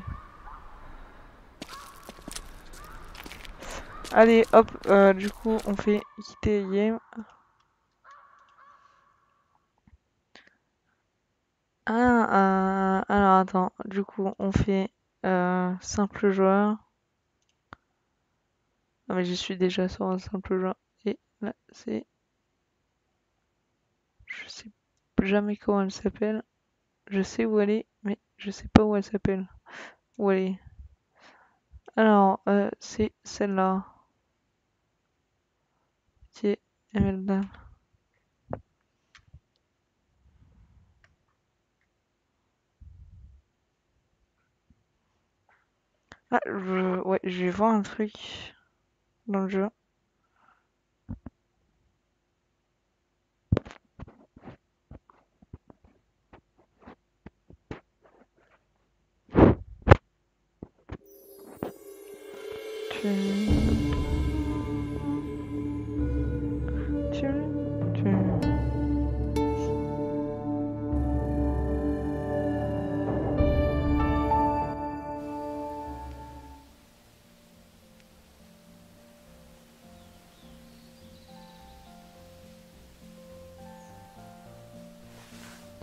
Allez, hop, euh, du coup, on fait quitter game. Ah, euh, alors attends, du coup, on fait euh, simple joueur. Ah, mais j'y suis déjà sur un simple joueur. Et là, c'est. Je sais jamais comment elle s'appelle. Je sais où elle est, mais je sais pas où elle s'appelle. Où elle est. Alors, euh, c'est celle-là. Qui est Emelda. Ah, je... ouais, je vais un truc dans le jeu.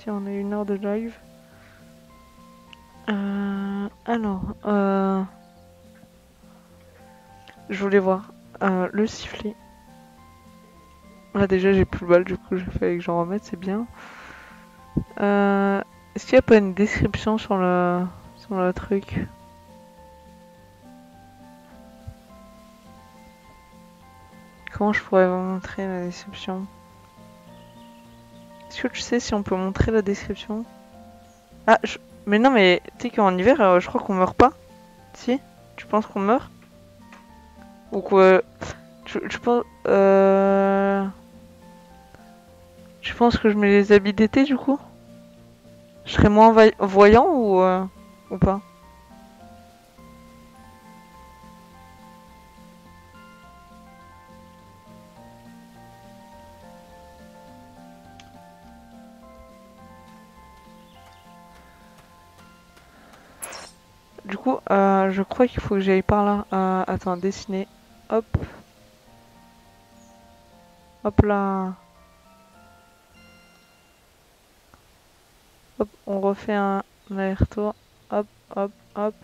Tiens, on a une heure de live. Euh, alors, euh, je voulais voir euh, le sifflet. Là déjà j'ai plus le balle, du coup j'ai fait que j'en remette, c'est bien. Euh, Est-ce qu'il n'y a pas une description sur le, sur le truc? Comment je pourrais vous montrer la description? Est-ce que tu sais si on peut montrer la description? Ah, mais non, mais tu sais qu'en hiver, euh, je crois qu'on meurt pas. Si Tu penses qu'on meurt? Penses... Euh... Tu que je mets les habits d'été du coup Je serais moins voyant ou, euh, ou pas? Du coup, euh, je crois qu'il faut que j'aille par là. Euh, attends, dessiner. Hop. Hop là. Hop, on refait un aller-retour. Hop, hop, hop.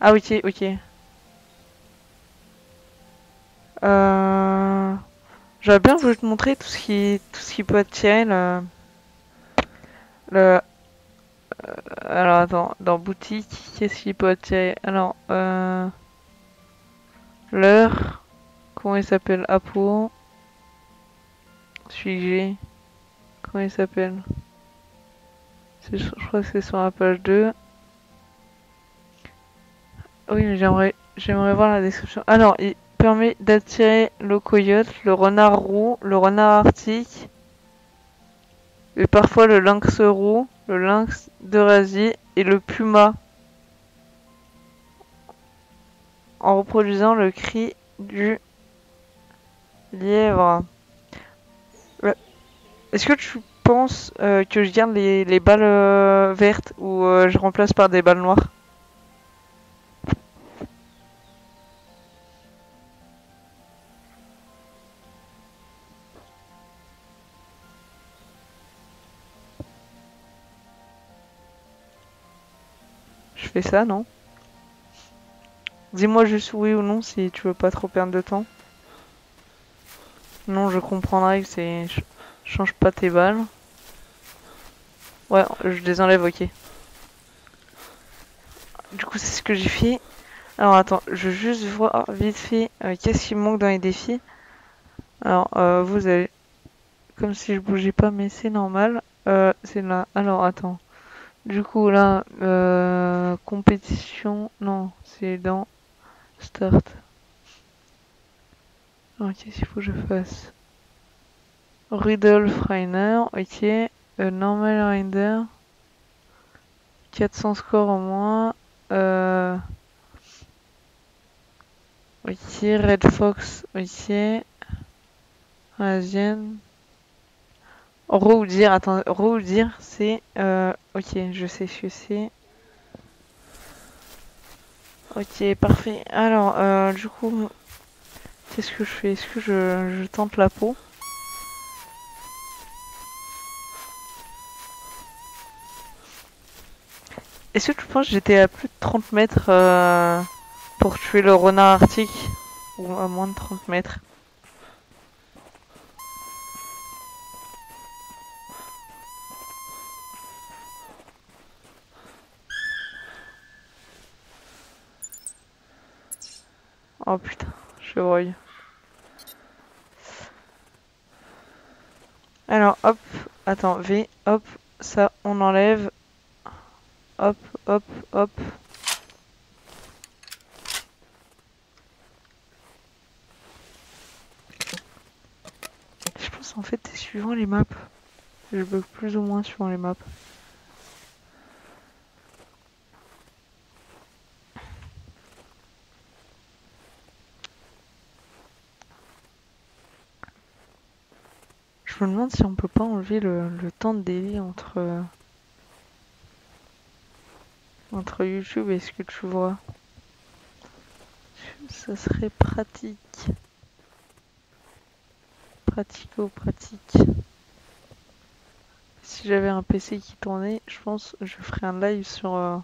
Ah, ok, ok. Euh... J'aurais bien voulu te montrer tout ce qui, tout ce qui peut attirer le... le alors attends, dans boutique, qu'est-ce qu'il peut attirer? Alors, euh, l'heure, comment il s'appelle? Apo, sujet, comment il s'appelle? Je crois que c'est sur la page 2. Oui, mais j'aimerais j'aimerais voir la description. Alors, il permet d'attirer le coyote, le renard roux, le renard arctique, et parfois le lynx roux, le lynx d'Eurasie et le puma en reproduisant le cri du lièvre. Est-ce que tu penses euh, que je garde les, balles euh, vertes ou euh, je remplace par des balles noires? Ça, non? Dis-moi juste oui ou non si tu veux pas trop perdre de temps. Non, je comprendrai que c'est... Change pas tes balles. Ouais, je les enlève, ok. Du coup, c'est ce que j'ai fait. Alors, attends, je veux juste voir vite fait euh, qu'est-ce qui manque dans les défis. Alors, euh, vous avez... Comme si je bougeais pas, mais c'est normal. Euh, c'est là. Alors, attends. Du coup, là, euh, compétition, non, c'est dans Start. Alors, qu'est-ce qu'il faut que je fasse Rudolf Reiner, ok. Euh, normal Rider. 400 scores au moins. Euh... Ok, Red Fox, ok. Asienne. Dire, attends, dire, c'est... Euh, ok, je sais ce que c'est. Ok, parfait. Alors, euh, du coup, qu'est-ce que je fais? Est-ce que je, tente la peau? Est-ce que tu penses que j'étais à plus de 30 mètres euh, pour tuer le renard arctique? Ou à moins de 30 mètres? Oh putain, chevreuil. Alors hop, attends, V, hop, ça on enlève. Hop, hop, hop. Je pense en fait c'est suivant les maps. Je bug plus ou moins suivant les maps. Je me demande si on peut pas enlever le, temps de délai entre YouTube et ce que tu vois. Ça serait pratique. Pratico-pratique. Si j'avais un PC qui tournait, je pense que je ferais un live sur, euh,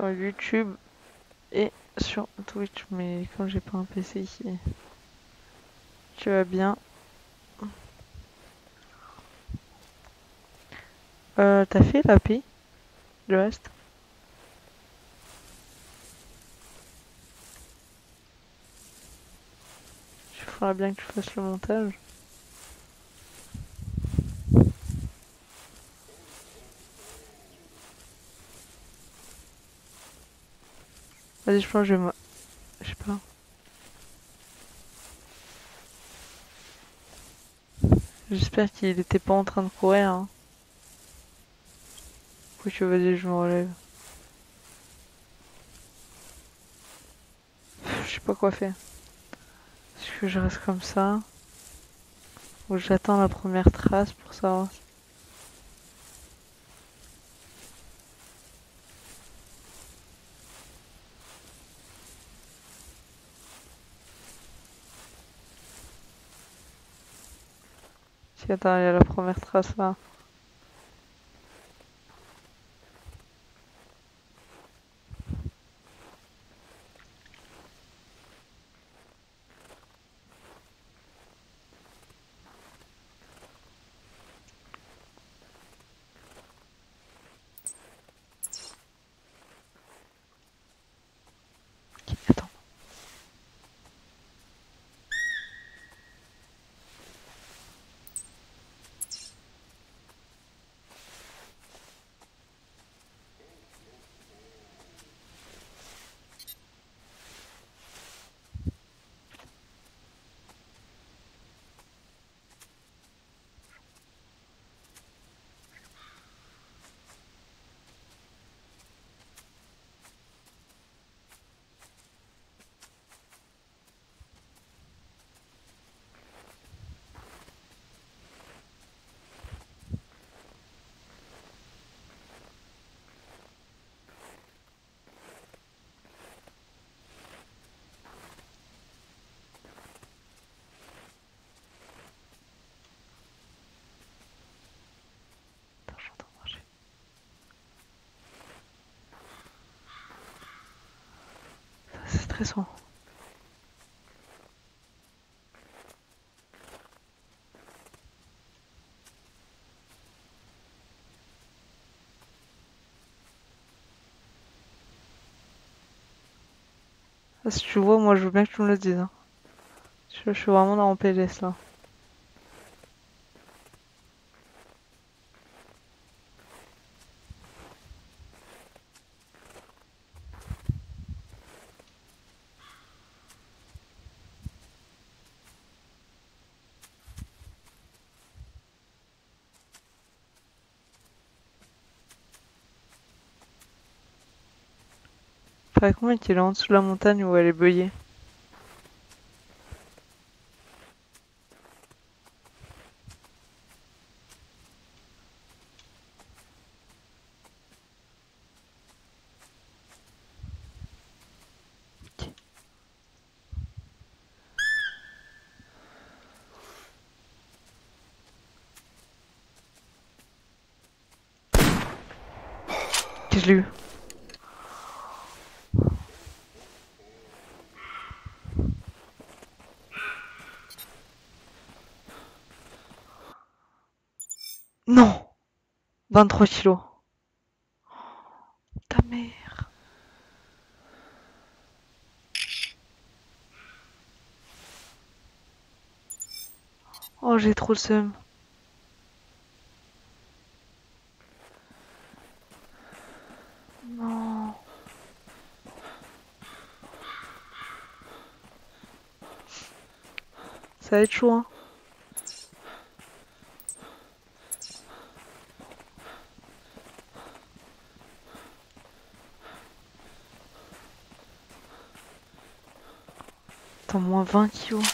YouTube et sur Twitch. Mais quand j'ai pas un PC qui, qui va bien, Euh, t'as fait la pi Le reste? Il faudra bien que je fasse le montage. Vas-y, je pense que je vais me... Je sais pas. J'espère qu'il était pas en train de courir. Hein. Quoique, vas-y, je me relève. Je sais pas quoi faire. Est-ce que je reste comme ça? Ou j'attends la première trace pour savoir attends, il y a la première trace là. Ok, attends. Attends, j'entends marcher. Ah, si tu vois, moi je veux bien que tu me le dises. hein. Je, je suis vraiment dans mon PLS là. Faudrait combien qu'il est en dessous de la montagne où elle est. Ok, je l'ai eu? Non 23 kilos. Ta mère. Oh, j'ai trop le seum. Non. Ça va être chaud, hein. Attends, moins 20 kilos.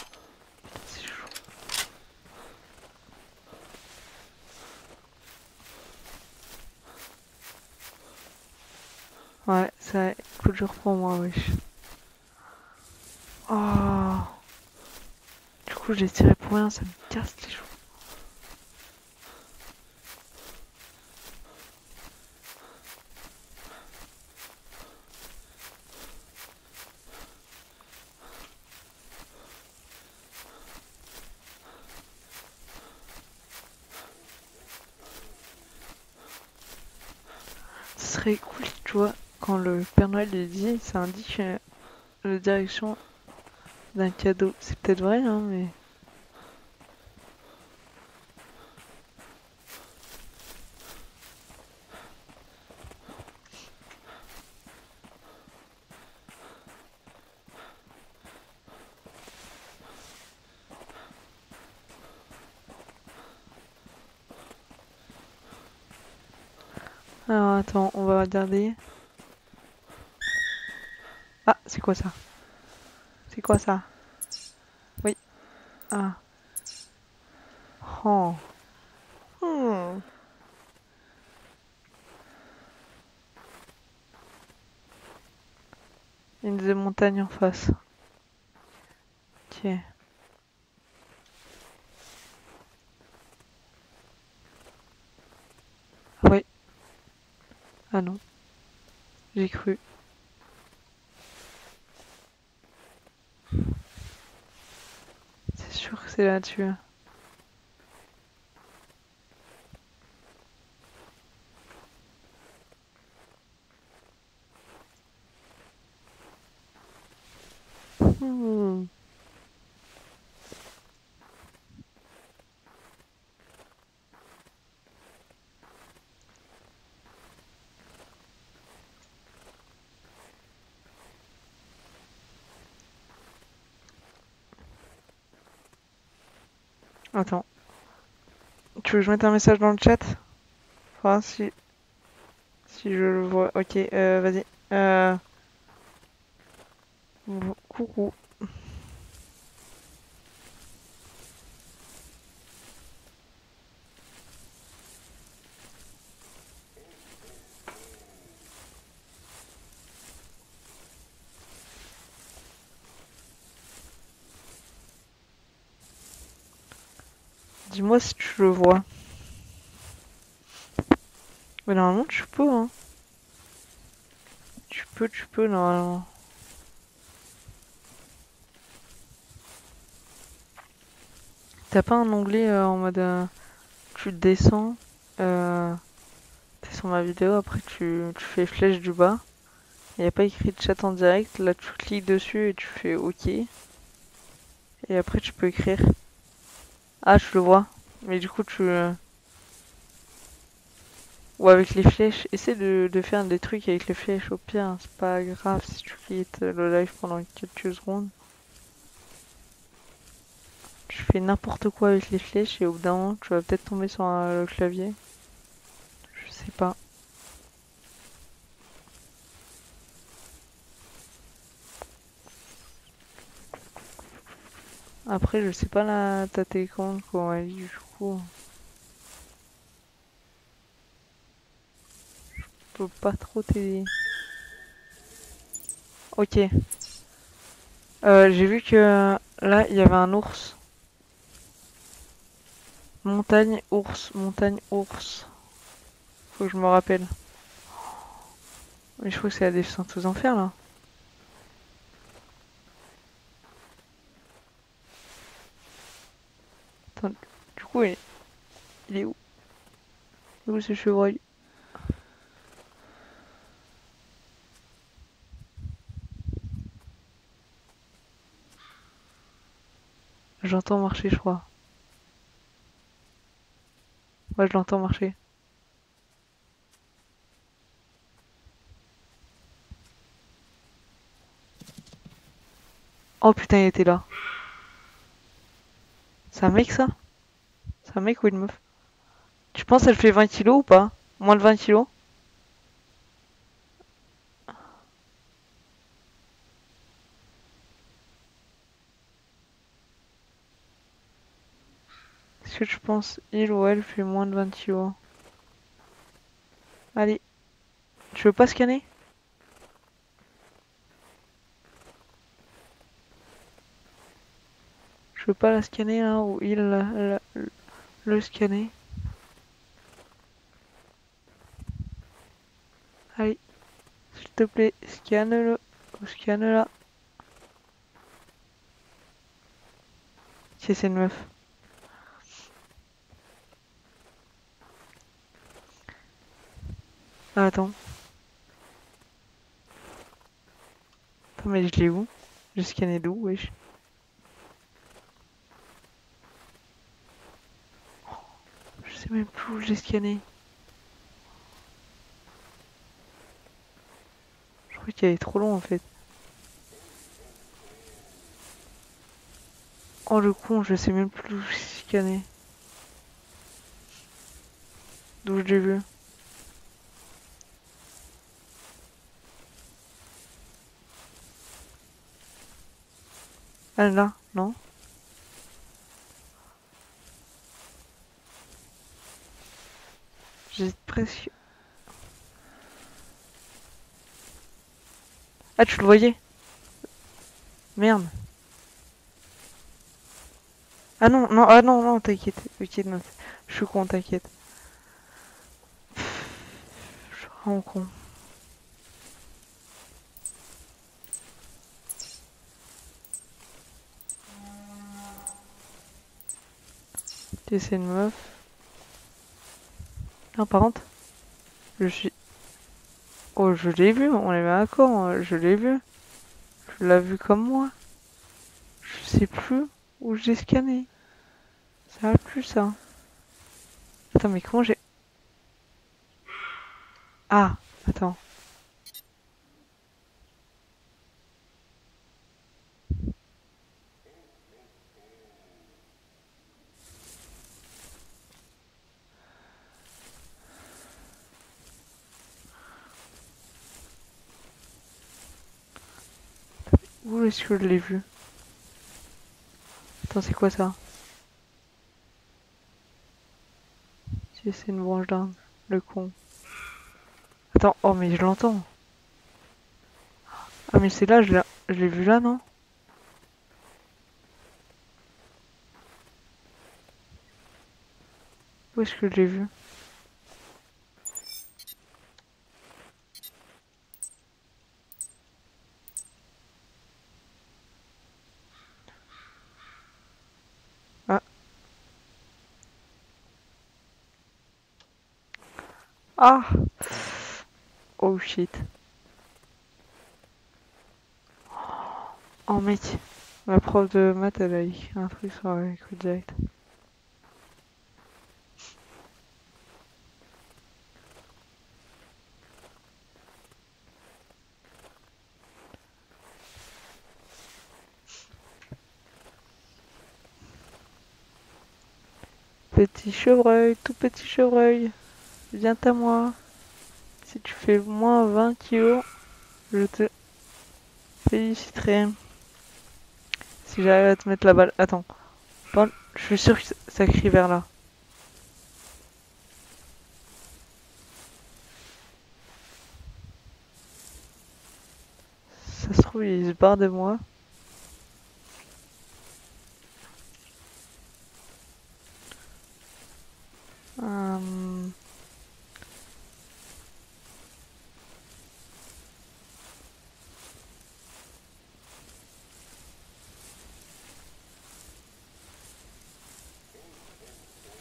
Ouais, ça coup dur pour moi, wesh. Oh. Du coup, j'ai tiré pour rien, ça me casse les joues. Ce serait cool, tu vois, quand le Père Noël il dit, ça indique euh, la direction d'un cadeau. C'est peut-être vrai, hein, mais... Alors attends, on va regarder. C'est quoi ça? C'est quoi ça? Oui. Ah. Oh. Hmm. Une des montagnes en face. Ok. Ah ouais. Ah non. J'ai cru. C'est sûr que c'est là-dessus. Hmm. Attends. Tu je mette un message dans le chat Enfin, si... Si je le vois. Ok, euh, vas-y. Euh... Coucou. Dis-moi si tu le vois. Mais normalement tu peux hein. Tu peux, tu peux normalement. T'as pas un onglet euh, en mode euh, tu descends, euh, t'es sur ma vidéo, après tu, fais flèche du bas. Il n'y a pas écrit chat en direct, là tu cliques dessus et tu fais OK. Et après tu peux écrire. Ah, je le vois. Mais du coup, tu... Ou avec les flèches. Essaie de, de faire des trucs avec les flèches. Au pire, hein, c'est pas grave si tu quittes le live pendant quelques secondes. Tu fais n'importe quoi avec les flèches et au bout d'un moment, tu vas peut-être tomber sur un- le clavier. Je sais pas. Après, je sais pas la ta télécommande comment elle est du coup. Je peux pas trop t'aider. Ok. Euh, j'ai vu que là, il y avait un ours. Montagne, ours, montagne, ours. Faut que je me rappelle. Mais je crois que c'est la descente aux enfers là. Attends, il est, il est où? Il est où ce chevreuil? J'entends marcher, je crois. Ouais, je l'entends marcher. Oh putain, il était là. C'est un mec ça? Un mec ou une meuf. Tu penses elle fait 20 kilos ou pas? Moins de 20 kilos? Est-ce que tu penses? Il ou elle fait moins de 20 kilos? Allez. Tu veux pas scanner? Je veux pas la scanner là ou il la- la- le scanner. Allez, s'il te plaît, scanne-le scanne-la. Ok, c'est une meuf. Ah, attends. Mais je l'ai où? J'ai scanné d'où, wesh? Sais même plus où j'ai scanné. Je crois qu'il est trop long en fait. Oh le con, je sais même plus où j'ai scanné. D'où je l'ai vu. Ah là, non J'ai presque... Ah, tu le voyais? Merde. Ah non, non, ah non, non, t'inquiète. Ok, non, je suis con, t'inquiète. Je suis vraiment con. C'est une meuf. Non, par contre, je suis... Oh, je l'ai vu, on est bien d'accord, hein, je l'ai vu. Je l'ai vu comme moi. Je sais plus où j'ai scanné. Ça va plus, ça. Attends, mais comment j'ai... Ah, attends. Est-ce que je l'ai vu? Attends, c'est quoi ça? C'est une branche d'arbre, le con. Attends, oh mais je l'entends. Ah mais c'est là, je l'ai vu là, non? Où est-ce que je l'ai vu? Ah Oh shit. Oh mec, ma prof de maths elle a un truc sur l'écoute direct. Petit chevreuil, tout petit chevreuil. Viens à moi. Si tu fais moins 20 kilos, je te féliciterai. Si j'arrive à te mettre la balle. Attends. je suis sûr que ça crie vers là. Ça se trouve, il se barre de moi.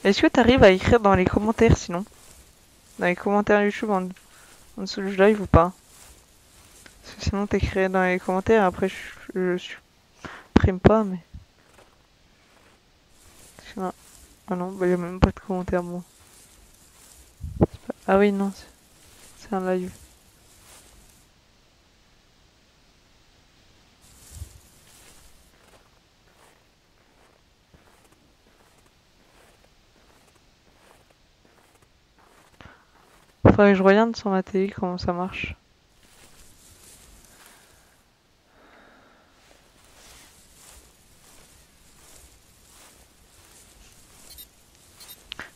Est-ce que tu arrives à écrire dans les commentaires sinon? Dans les commentaires YouTube en, dessous du live ou pas? Parce que sinon t'écrirais dans les commentaires après je, supprime pas mais... Ah non, bah y a même pas de commentaires moi. Ah oui non, c'est un live. Faudrait que je regarde sur ma télé comment ça marche.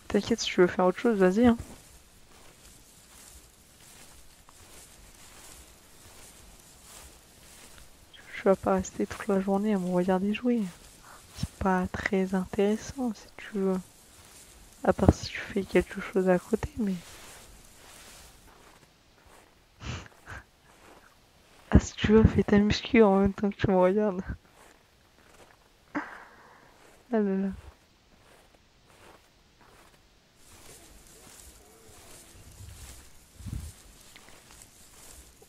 T'inquiète, si tu veux faire autre chose, vas-y. Hein. Je vais pas rester toute la journée à me regarder jouer. C'est pas très intéressant si tu veux. À part si tu fais quelque chose à côté, mais... Ah, si tu veux, fais ta muscu en même temps que tu me regardes. Ah.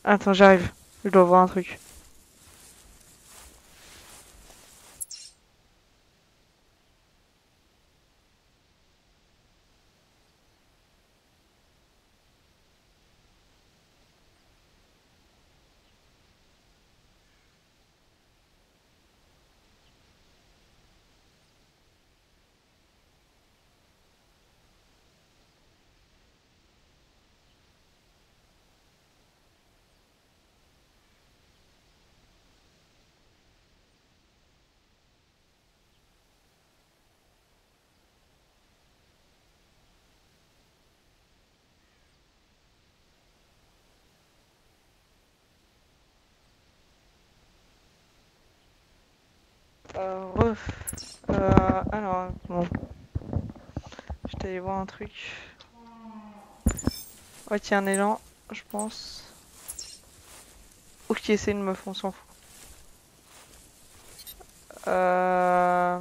Attends, j'arrive. Je dois voir un truc. Alors, bon. Je t'allais voir un truc. Ouais, tiens, un élan, je pense. Ok, c'est une meuf, on s'en fout. Euh...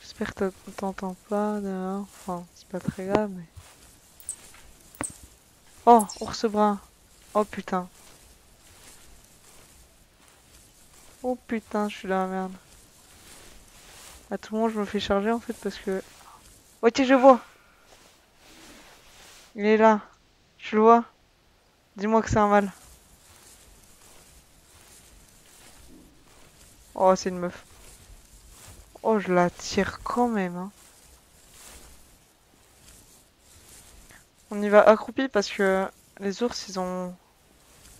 J'espère que t'entends pas derrière. Enfin, c'est pas très grave, mais... Oh, ours brun. Oh putain. Oh putain, je suis dans la merde. À tout moment, je me fais charger en fait parce que... Ok, je vois. Il est là. Je le vois. Dis-moi que c'est un mâle. Oh, c'est une meuf. Oh, je la tire quand même. Hein. On y va accroupi parce que les ours, ils ont...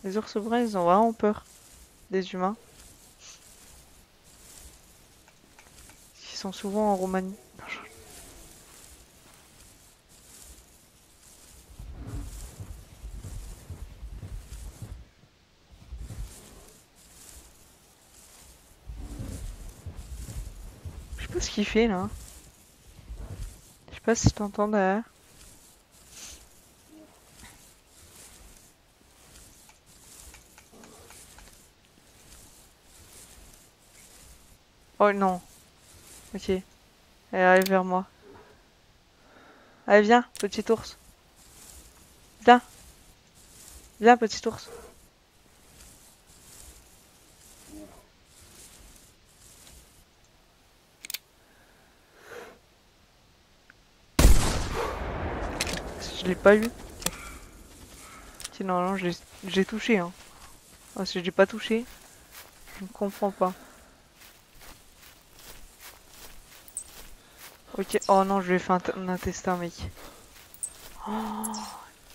Les ours bruns, ils ont vraiment peur des humains. Sont souvent en Roumanie. Je sais pas ce qu'il fait là. Je sais pas si t'entends derrière. Oh non. Ok. Elle arrive vers moi. Allez, viens, petit ours. Viens. Viens, petit ours. Je l'ai pas eu. Sinon, non, j'ai touché. Hein. Oh, si je l'ai pas touché, je ne comprends pas. Ok, oh non, je lui ai fait un, intestin, mec. Oh,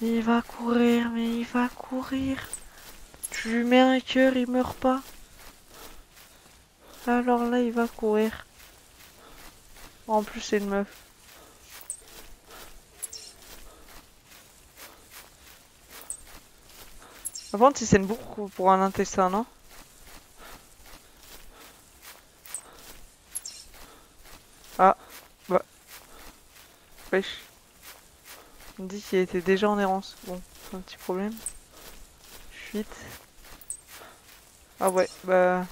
il va courir, mais il va courir. Tu lui mets un cœur, il meurt pas. Alors là, il va courir. En plus, c'est une meuf. Contre, si c'est une boucle pour un intestin, non Ah. On dit qu'il était déjà en errance. Bon, c'est un petit problème. Fuite. Ah ouais, bah...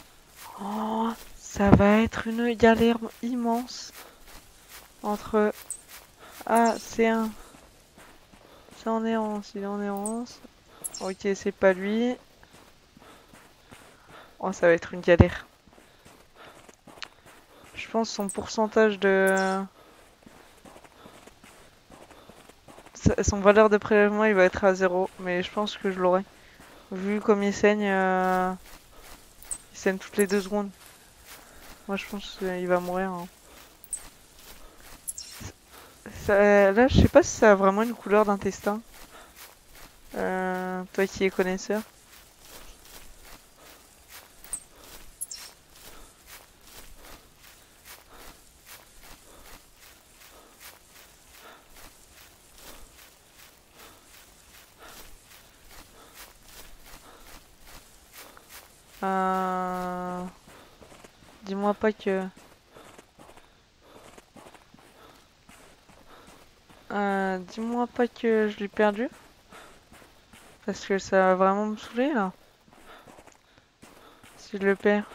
Oh, ça va être une galère immense. Entre... Ah, c'est un... C'est en errance, il est en errance. Ok, c'est pas lui. Oh, ça va être une galère. Je pense son pourcentage de... son valeur de prélèvement il va être à 0, mais je pense que je l'aurai. Vu comme il saigne, euh, il saigne toutes les deux secondes. Moi je pense qu'il va mourir. Hein. là je sais pas si ça a vraiment une couleur d'intestin. Euh, toi qui es connaisseur. Euh... Dis-moi pas que... Euh, Dis-moi pas que je l'ai perdu. Parce que ça va vraiment me saouler là. Si je le perds.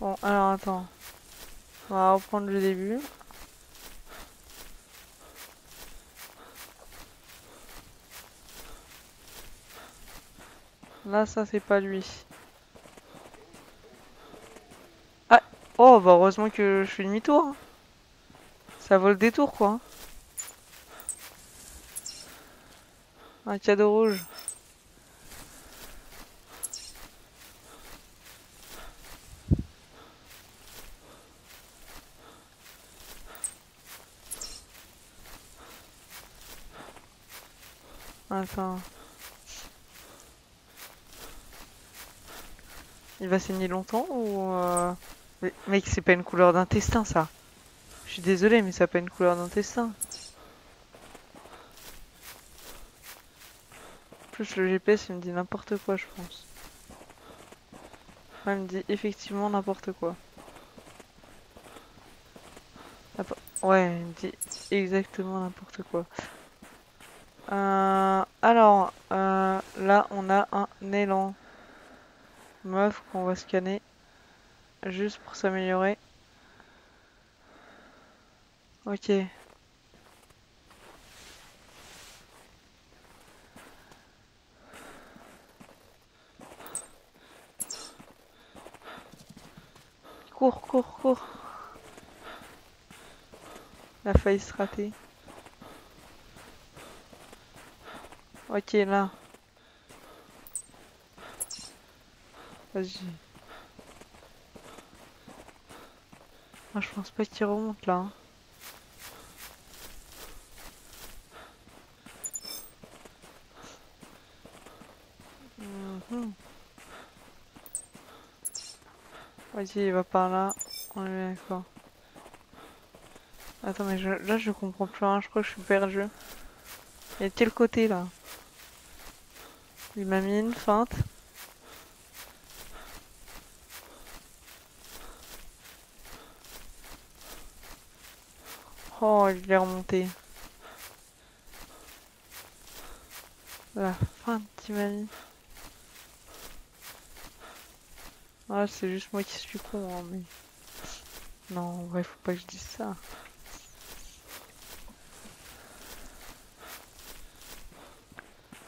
Bon, alors attends. On va reprendre le début. Là, ça, c'est pas lui. Ah Oh, bah heureusement que je fais demi-tour. Hein. Ça vaut le détour, quoi. Un cadeau rouge. Attends. Il va saigner longtemps ou... Euh... Mais, mec, c'est pas une couleur d'intestin, ça. Je suis désolé, mais ça pas une couleur d'intestin. Plus le GPS, il me dit n'importe quoi, je pense. il me dit effectivement n'importe quoi. Ouais, il me dit exactement n'importe quoi. Euh, alors, euh, là, on a un élan. Meuf qu'on va scanner. Juste pour s'améliorer. Ok. Cours, cours, cours. La faille se rater. Ok, là. Vas-y. Ah, je pense pas qu'il remonte là. Hein. Mhm. Vas-y, il va par là. On est d'accord. Attends, mais là je comprends plus rien. Je crois que je suis perdu. Il est de quel côté là Il m'a mis une feinte. Oh, il est remonté. La feinte qu'il m'a mis. Ah, c'est juste moi qui suis con, hein, mais... Non, ouais, faut pas que je dise ça.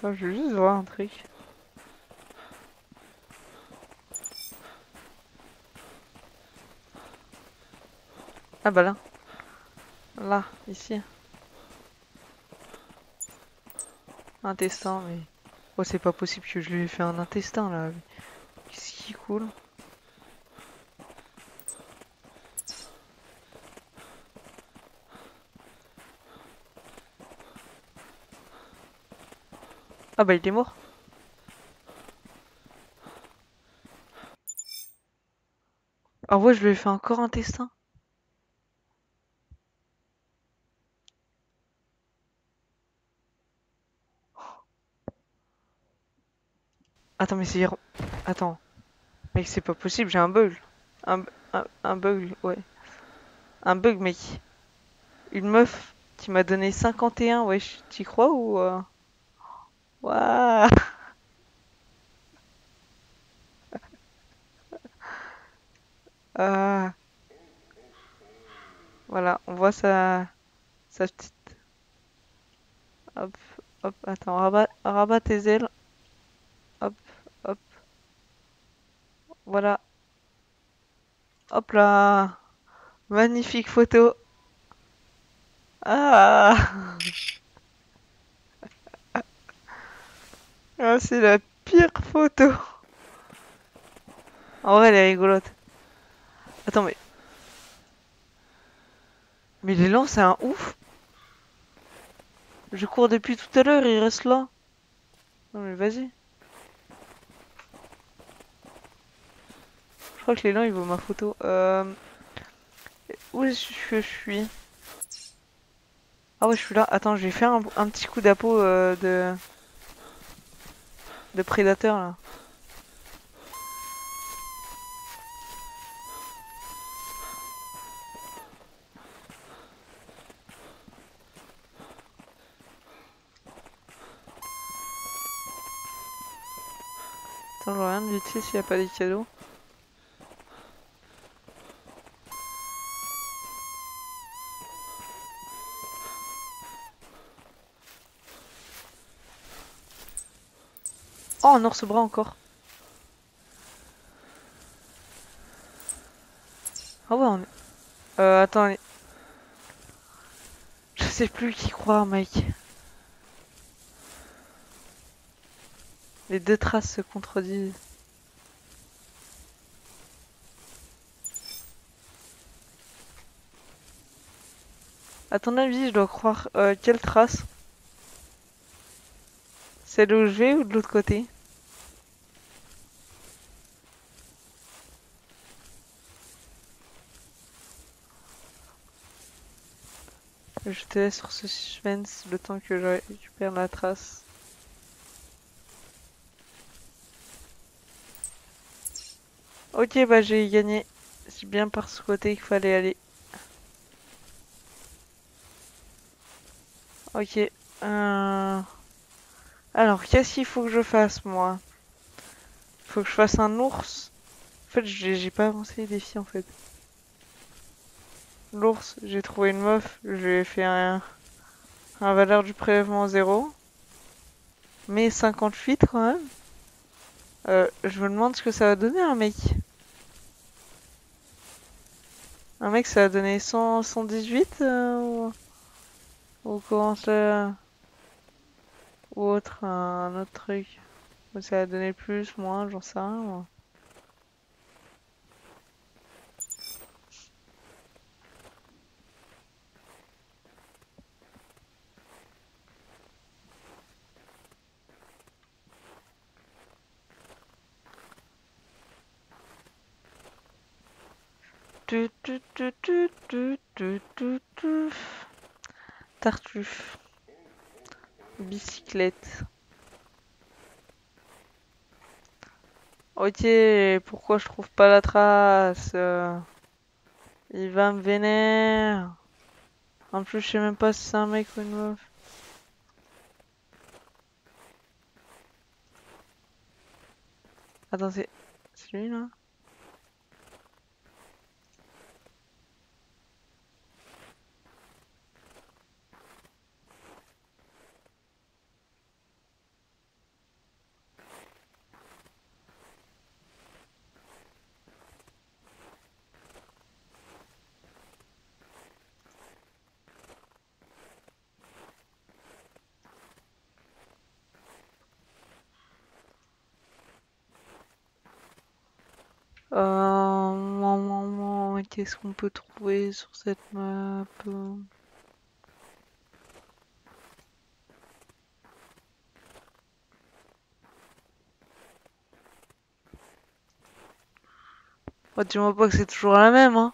Je vais juste voir un truc. Ah bah là. Là, ici. Intestin, mais... Oh, c'est pas possible que je lui ai fait un intestin, là. Qu'est-ce qui coule? Ah bah il est mort. Ah ouais, je lui ai fait encore un testin. Attends, mais c'est... Attends. Mec, c'est pas possible, j'ai un bug. Un, un, bug, ouais. Un bug, mec. Une meuf qui m'a donné 51, wesh. T'y crois ou... Euh... Ah. (laughs) Voilà, on voit sa, sa petite... Hop, hop, attends, rabat, rabat tes ailes. Hop, hop. Voilà. Hop là. Magnifique photo. Ah (laughs) Ah, c'est la pire photo. En vrai, elle est rigolote. Attends, mais... Mais l'élan, c'est un ouf. Je cours depuis tout à l'heure, il reste là. Non mais vas-y. Crois que l'élan, il vaut ma photo. Euh... Où est-ce que je suis? Ah ouais, je suis là. Attends, je vais faire un, petit coup d'apeau euh, de prédateurs là. Attends, je regarde vite fait s'il n'y a pas des cadeaux. Oh, un ours bras encore. Ah ouais, on est... Euh, attends. Je sais plus qui croire, mec. Les deux traces se contredisent. À ton avis, je dois croire euh, quelle trace? Celle où je vais ou de l'autre côté? Je te laisse sur ce suspense le temps que je récupère la trace. Ok, bah j'ai gagné. C'est bien par ce côté qu'il fallait aller. Ok. Euh, alors, qu'est-ce qu'il faut que je fasse, moi? Il faut que je fasse un ours? En fait, j'ai pas avancé les défis, en fait. L'ours, j'ai trouvé une meuf, je lui ai fait un, un valeur du prélèvement zéro. Mais 58 quand même. Euh, je me demande ce que ça va donner un mec. Un mec, ça va donner 100, 118 euh, ou... ou comment ça... Autre, un autre truc. Ou ça va donner plus, moins, j'en sais rien. Moi. Tartuffe. Bicyclette. Ok, pourquoi je trouve pas la trace Il va me vénérer. En plus, je sais même pas si c'est un mec ou une meuf. Attends, c'est lui là? Euh, qu'est-ce qu'on peut trouver sur cette map oh, dis-moi pas que c'est toujours la même, hein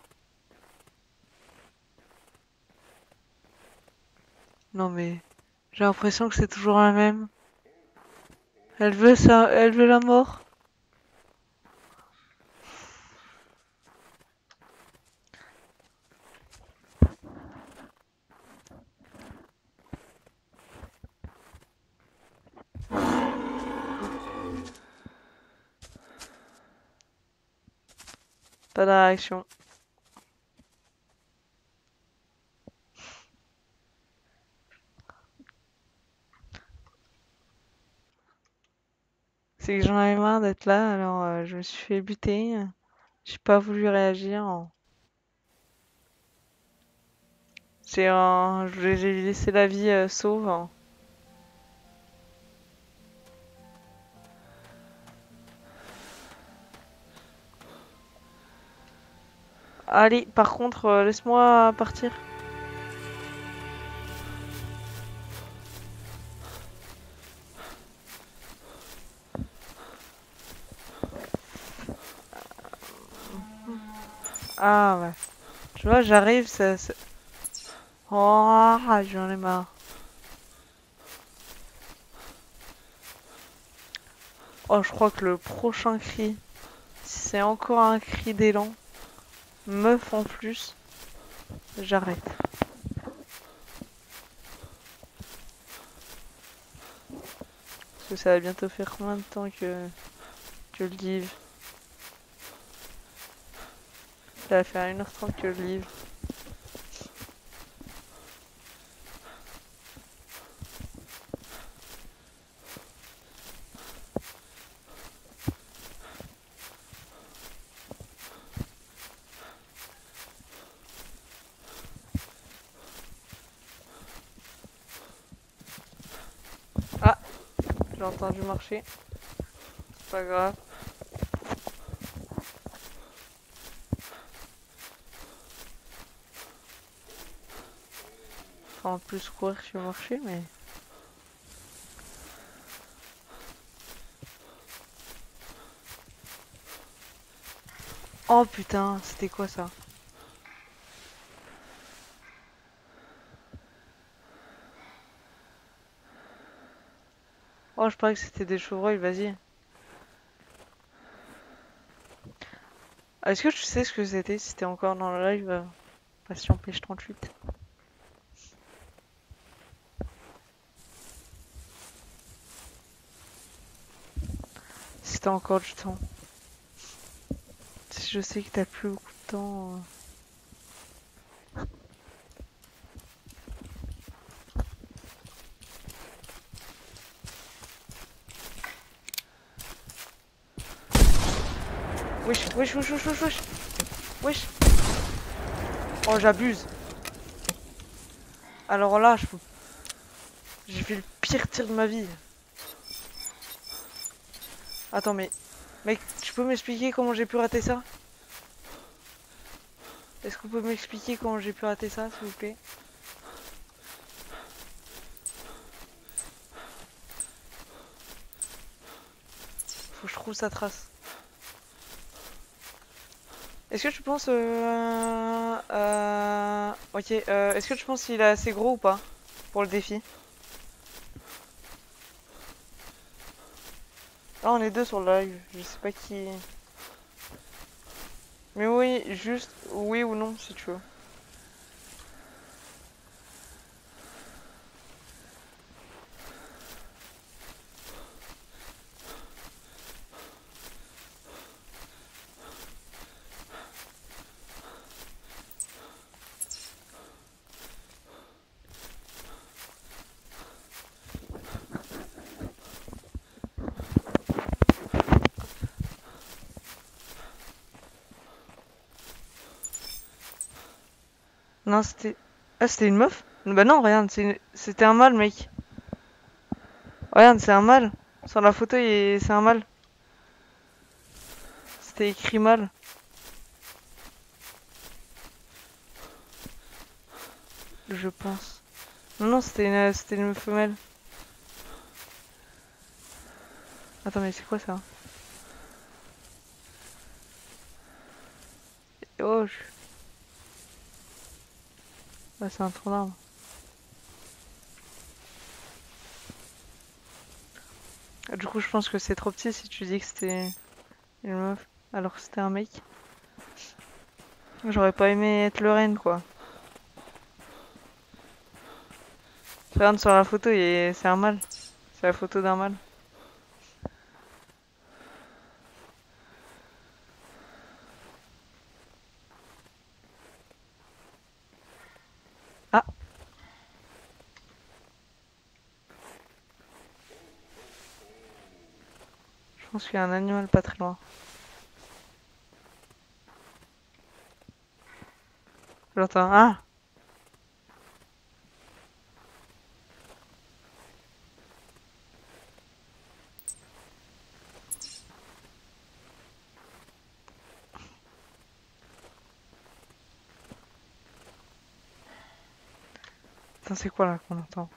Non mais, j'ai l'impression que c'est toujours la même. Elle veut ça, elle veut la mort. Pas de réaction. C'est que j'en avais marre d'être là, alors euh, je me suis fait buter. J'ai pas voulu réagir. C'est un... Laissé la vie euh, sauve. Allez, par contre, euh, laisse-moi partir. Ah ouais. Tu vois, j'arrive, ça... Oh, j'en ai marre. Oh, je crois que le prochain cri, c'est encore un cri d'élan, meuf en plus, j'arrête. Parce que ça va bientôt faire combien de temps que, que le livre Ça va faire 1h30 que je livre. Entendu marcher. Pas grave. En plus courir sur marcher, mais... Oh putain, c'était quoi ça? Je parlais que c'était des chevreuils, vas-y. Est-ce que tu sais ce que c'était si t'es encore dans le live euh, Patient pêche 38 Si t'as encore du temps. Si je sais que t'as plus beaucoup de temps. euh. Wesh, wesh, wesh, wesh, wesh, wesh. Oh, j'abuse. Alors là, je. J'ai fait le pire tir de ma vie. Attends, mais... Mec, tu peux m'expliquer comment j'ai pu rater ça? Est-ce que vous pouvez m'expliquer comment j'ai pu rater ça, s'il vous plaît? Faut que je trouve sa trace. Est-ce que tu penses... Euh, euh, ok, euh, est-ce que tu penses qu'il est assez gros ou pas Pour le défi? Ah, on est deux sur le live, je sais pas qui... Mais oui, juste oui ou non, si tu veux. C'était... Ah, c'était une meuf? Bah non, regarde, c'était un mâle, mec. Regarde, c'est un mâle. Sur la photo, il- c'est un mâle. C'était écrit mâle. Je pense. Non, non, c'était une, une femelle. Attends, mais c'est quoi ça Oh, je... C'est un tronc d'arbre. Du coup, je pense que c'est trop petit si tu dis que c'était une meuf alors que c'était un mec. J'aurais pas aimé être le reine, quoi. Regarde sur la photo, c'est un mâle. C'est la photo d'un mâle. Qu'il un animal pas très loin. J'entends. Ah c'est quoi là qu'on entend?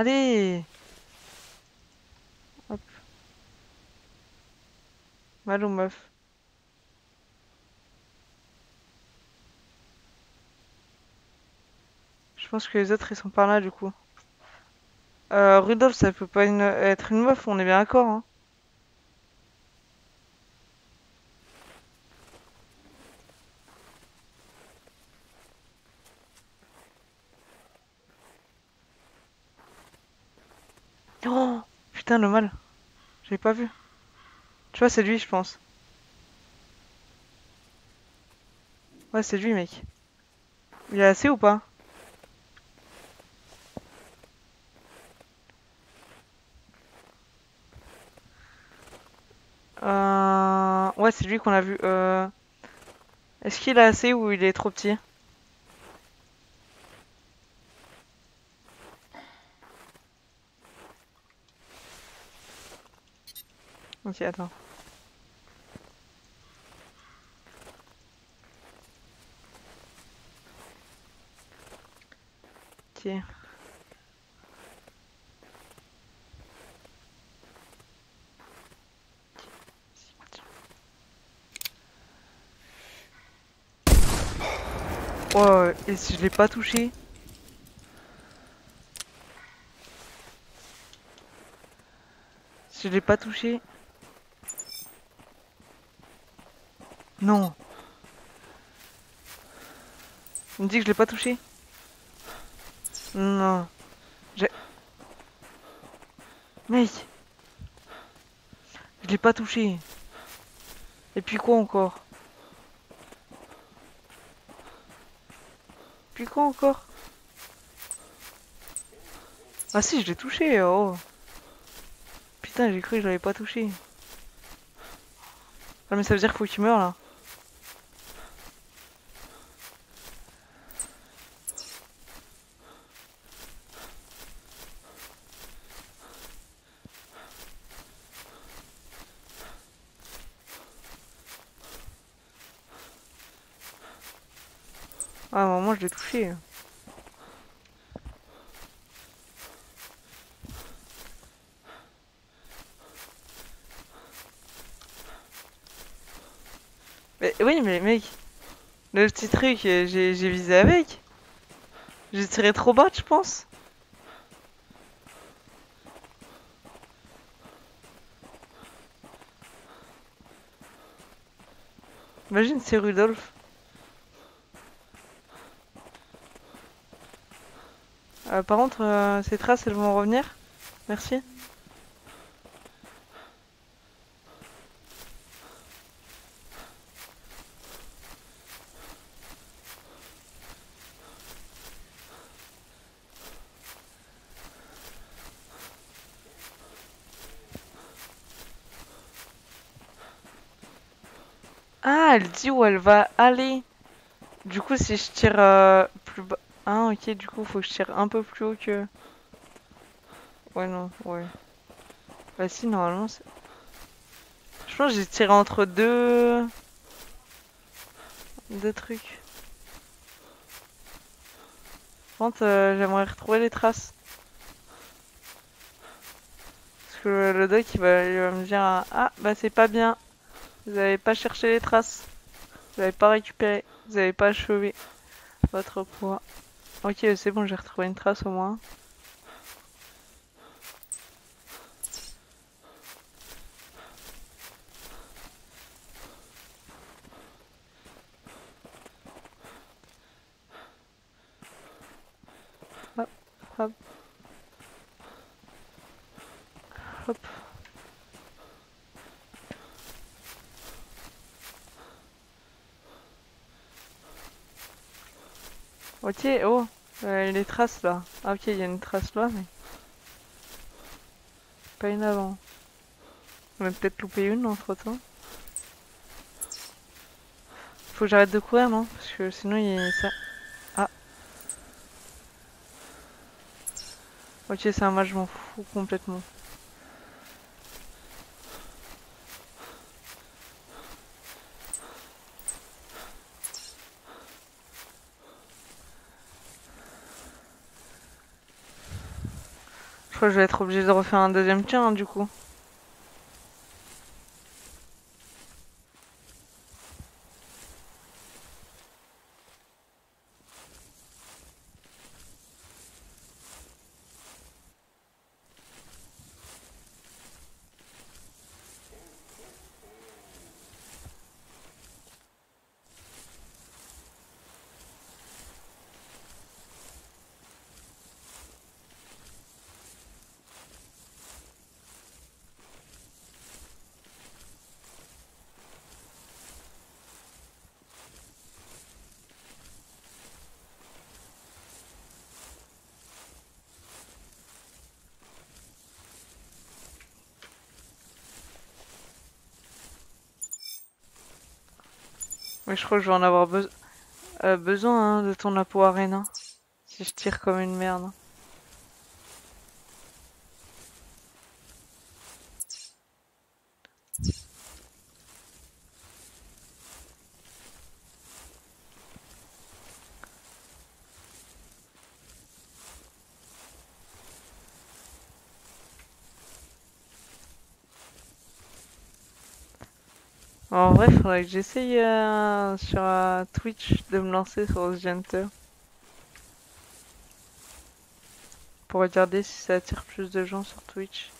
Allez Hop. Mal meuf Je pense que les autres ils sont par là du coup. Euh, Rudolph, ça peut pas être une meuf, on est bien d'accord. Hein. Oh Putain, le mal. J'avais pas vu. Tu vois, c'est lui, je pense. Ouais, c'est lui, mec. Il est assez ou pas? Euh... Ouais, c'est lui qu'on a vu. Euh... Est-ce qu'il est assez ou il est trop petit? Ok, attends. Ok. Oh, et si je l'ai pas touché? Si je l'ai pas touché? Non Il me dit que je l'ai pas touché? Non. J'ai... Mec Je l'ai pas touché. Et puis quoi encore? Puis quoi encore? Ah si, je l'ai touché, oh Putain, j'ai cru que je l'avais pas touché. Ah mais ça veut dire qu'il faut qu'il meure là. Ah, à un moment, je l'ai touché. Mais oui, mais mec, le petit truc, euh, j'ai visé avec. J'ai tiré trop bas, je pense. Imagine, c'est Rudolf. Euh, par contre, euh, ces traces, elles vont revenir. Merci. Ah, elle où elle va aller. Du coup, si je tire euh, plus bas... Ah, ok, du coup, faut que je tire un peu plus haut que... Ouais, non, ouais. Bah si, normalement, c'est... Je pense que j'ai tiré entre deux... Deux trucs. Par contre, euh, j'aimerais retrouver les traces. Parce que le doc, il va, va me dire... Ah, bah c'est pas bien. Vous avez pas cherché les traces. Vous avez pas récupéré. Vous avez pas achevé votre poids. Ok, c'est bon, j'ai retrouvé une trace au moins. Hop, hop. Hop. Ok, oh, euh, les traces là. Ah ok, il y a une trace là, mais... Pas une avant. On a peut-être loupé une entre temps. Faut que j'arrête de courir, non? Parce que sinon il y a ça... Ah. Ok, c'est un match, je m'en fous complètement. Je vais être obligé de refaire un deuxième tir du coup. Mais je crois que je vais en avoir euh, besoin hein, de ton Apo Arena. Si je tire comme une merde. En vrai, faudrait que j'essaye euh, sur euh, Twitch de me lancer sur The Hunter. Pour regarder si ça attire plus de gens sur Twitch.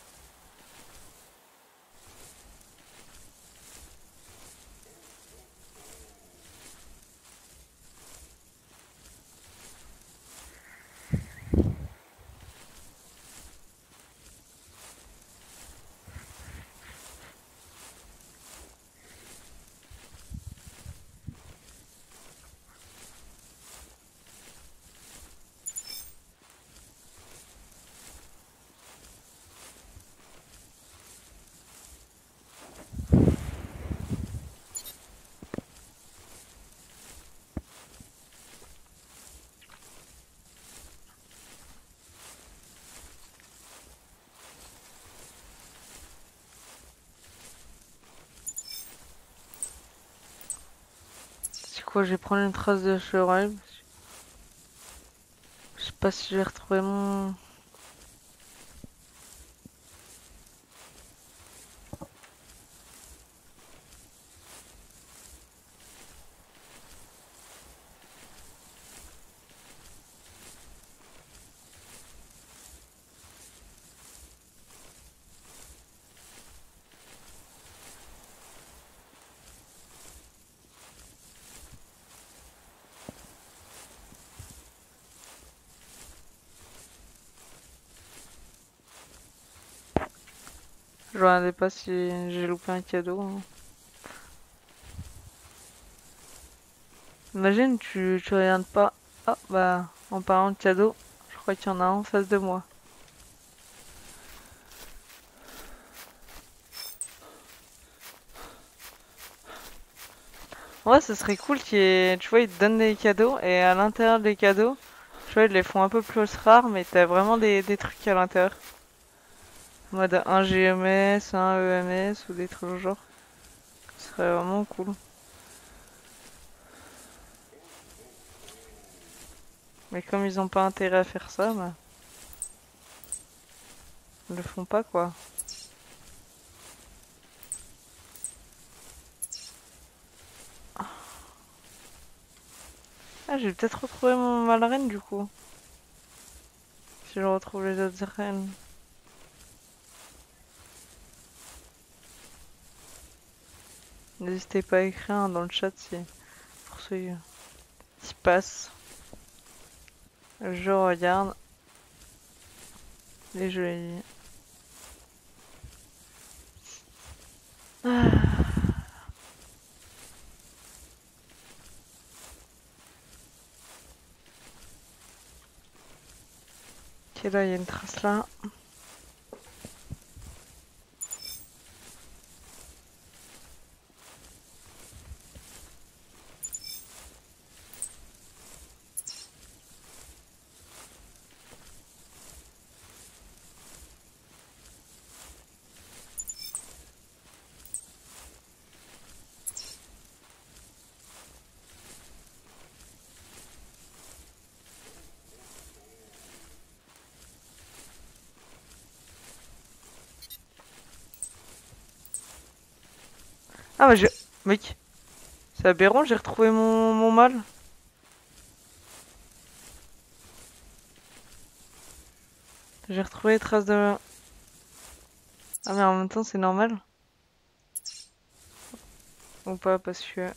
Quoi, je vais prendre une trace de chevreuil. Je sais pas si je vais retrouver mon... Je regardais pas si j'ai loupé un cadeau. Hein. Imagine, tu, tu regardes pas. Ah, bah, en parlant de cadeau, je crois qu'il y en a un en face de moi. Ouais, ce serait cool qu'il Tu vois, ils te donnent des cadeaux et à l'intérieur des cadeaux, tu vois, ils les font un peu plus rares, mais t'as vraiment des, des trucs à l'intérieur mode un GMS, un EMS ou des trucs genre. Ce serait vraiment cool. Mais comme ils ont pas intérêt à faire ça, bah... Ils le font pas quoi. Ah, j'ai peut-être retrouvé mon Malreine du coup. Si je retrouve les autres reines. N'hésitez pas à écrire dans le chat si pour ceux qui passent. Je regarde les jeux. Ah. Ok là il y a une trace là. Ah bah je... Mec. C'est aberrant, j'ai retrouvé mon, mon mal. J'ai retrouvé les traces de... Ah mais en même temps c'est normal. Ou pas parce que...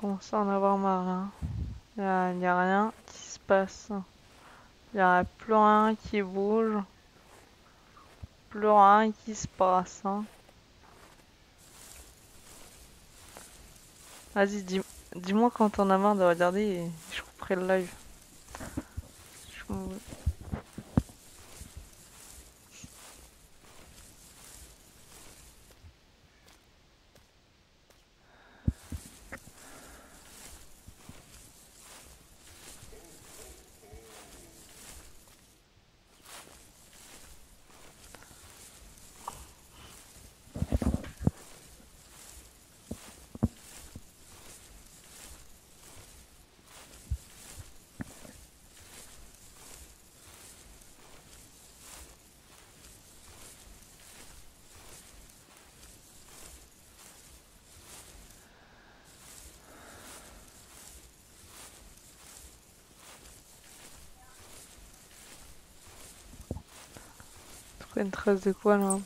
commence à en avoir marre là. Il n'y a, rien qui se passe. Il n'y a plus rien qui bouge. Plus rien qui se passe. Hein. Vas-y, dis-moi quand t'en as marre de regarder et je couperai le live. Une trace de quoi là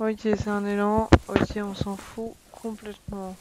Ok, c'est un élan. Ok, on s'en fout complètement.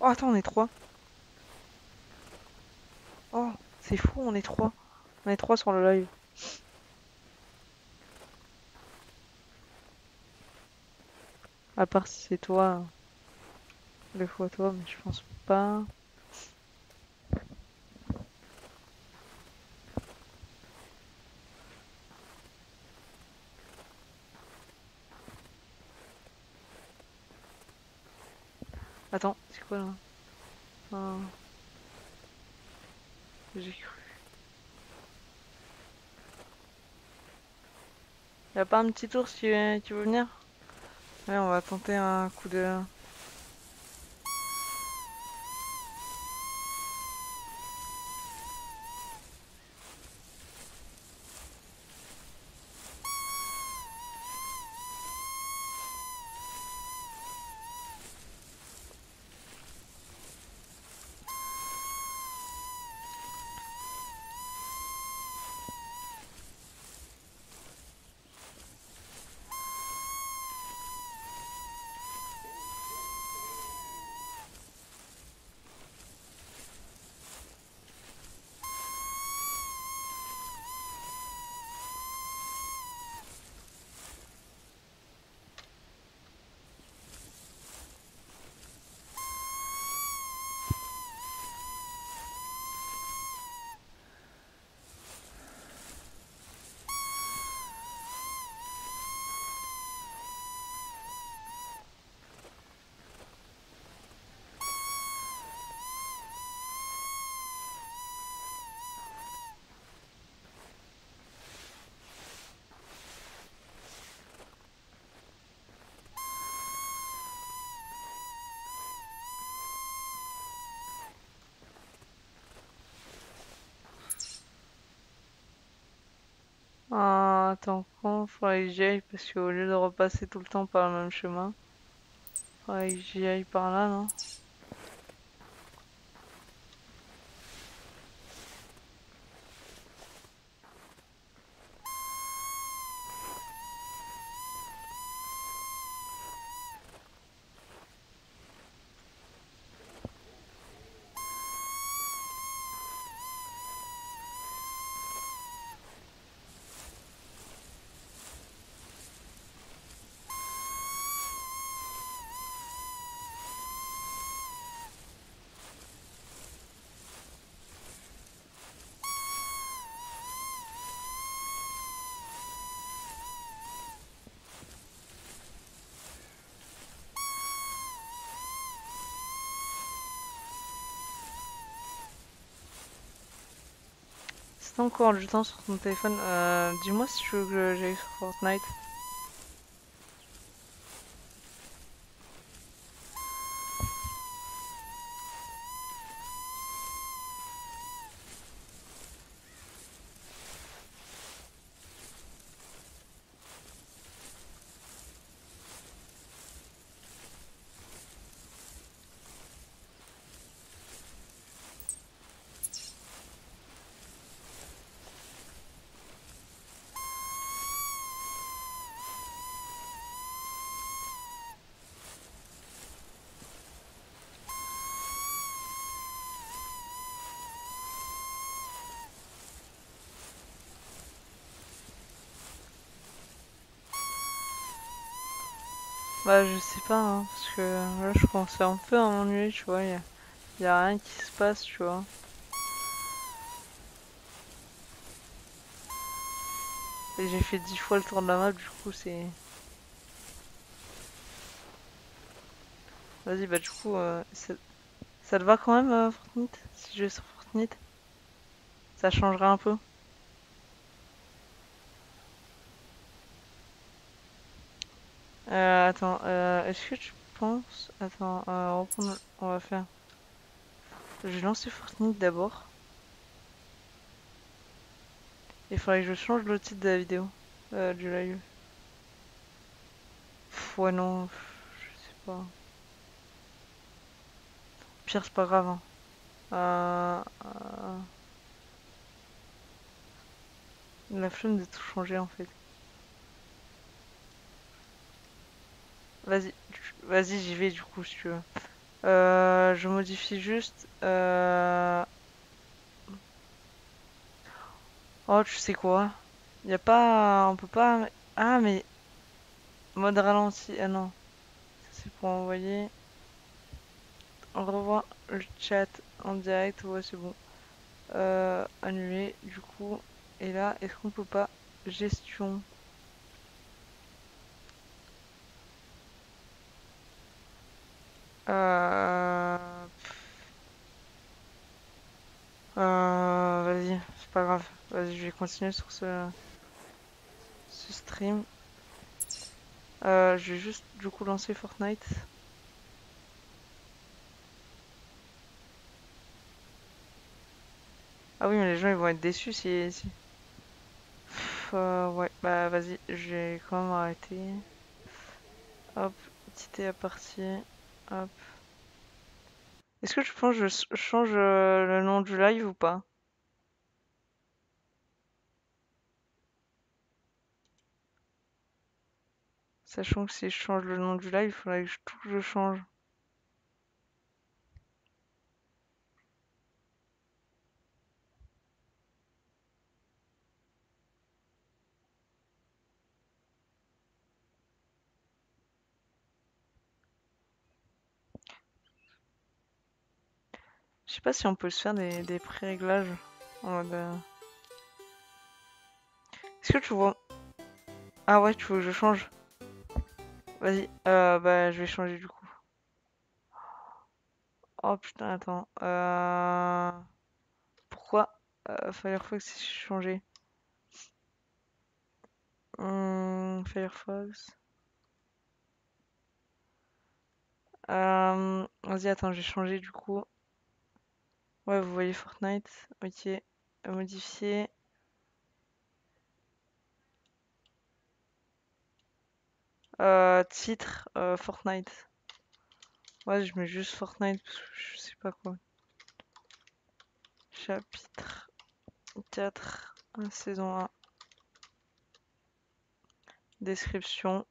Oh, attends, on est trois. Oh, c'est fou, on est trois. On est trois sur le live. À part si c'est toi. Deux fois toi, mais je pense pas. Attends, c'est quoi là ah. J'ai cru. Y'a pas un petit tour si tu veux venir? Ouais, on va tenter un coup de... Attends, quand faudrait que j'y aille parce qu'au lieu de repasser tout le temps par le même chemin, faudrait que j'y aille par là, non? Encore du temps sur ton téléphone, euh, dis-moi si tu veux que j'aille sur Fortnite. Bah je sais pas, hein, parce que là je commençais un peu à m'ennuyer, tu vois, a, y a rien qui se passe, tu vois. Et j'ai fait 10 fois le tour de la map, du coup c'est... Vas-y, bah du coup, euh, ça, ça te va quand même, euh, Fortnite? Si je vais sur Fortnite Ça changerait un peu? Euh, attends, euh, est-ce que tu penses... Attends, euh. On va faire... Je vais lancer Fortnite d'abord. Il faudrait que je change le titre de la vidéo, euh, du live. Pff, ouais non, je sais pas. Pire c'est pas grave. Hein. Euh, euh, La flemme de tout changer en fait. Vas-y, vas-y, j'y vais du coup si tu veux. Euh, je modifie juste. Euh... Oh, tu sais quoi? Y a pas, on peut pas. Ah mais mode ralenti. Ah non, c'est pour envoyer. On revoit le chat en direct. Ouais, c'est bon. Euh, annuler du coup. Et là, est-ce qu'on peut pas gestion? Euh... Euh, vas-y, c'est pas grave. Vas-y, je vais continuer sur ce, ce stream. Euh, je vais juste du coup lancer Fortnite. Ah oui, mais les gens ils vont être déçus si... Euh, ouais, bah vas-y, je vais quand même arrêter. Hop, quitter la partie. Est-ce que tu penses que je change euh, le nom du live ou pas? Sachant que si je change le nom du live, il faudrait que je, je change. Sais pas si on peut se faire des, des pré-réglages euh, Est-ce que tu vois... Ah ouais, tu veux que je change? Vas-y, euh, bah je vais changer du coup. Oh putain, attends. Euh... Pourquoi euh, Firefox s'est changé? Hum, Firefox. Euh, Vas-y, attends, j'ai changé du coup. Ouais, vous voyez Fortnite. Ok. Modifier. Euh, titre euh, Fortnite. Ouais, je mets juste Fortnite parce que je sais pas quoi. Chapitre 4, saison 1. Description.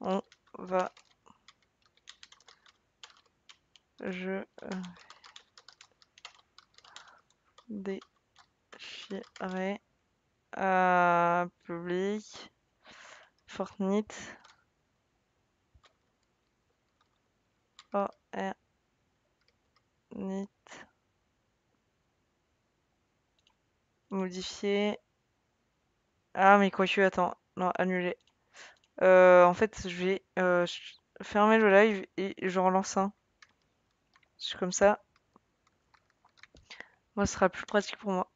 On va. Je. Euh, déchirer. Euh, public. Fortnite. Modifier. Ah mais quoi que attends. Non, annuler. Euh, en fait, je vais fermer le live et je relance un. C'est comme ça. Moi, ce sera plus pratique pour moi.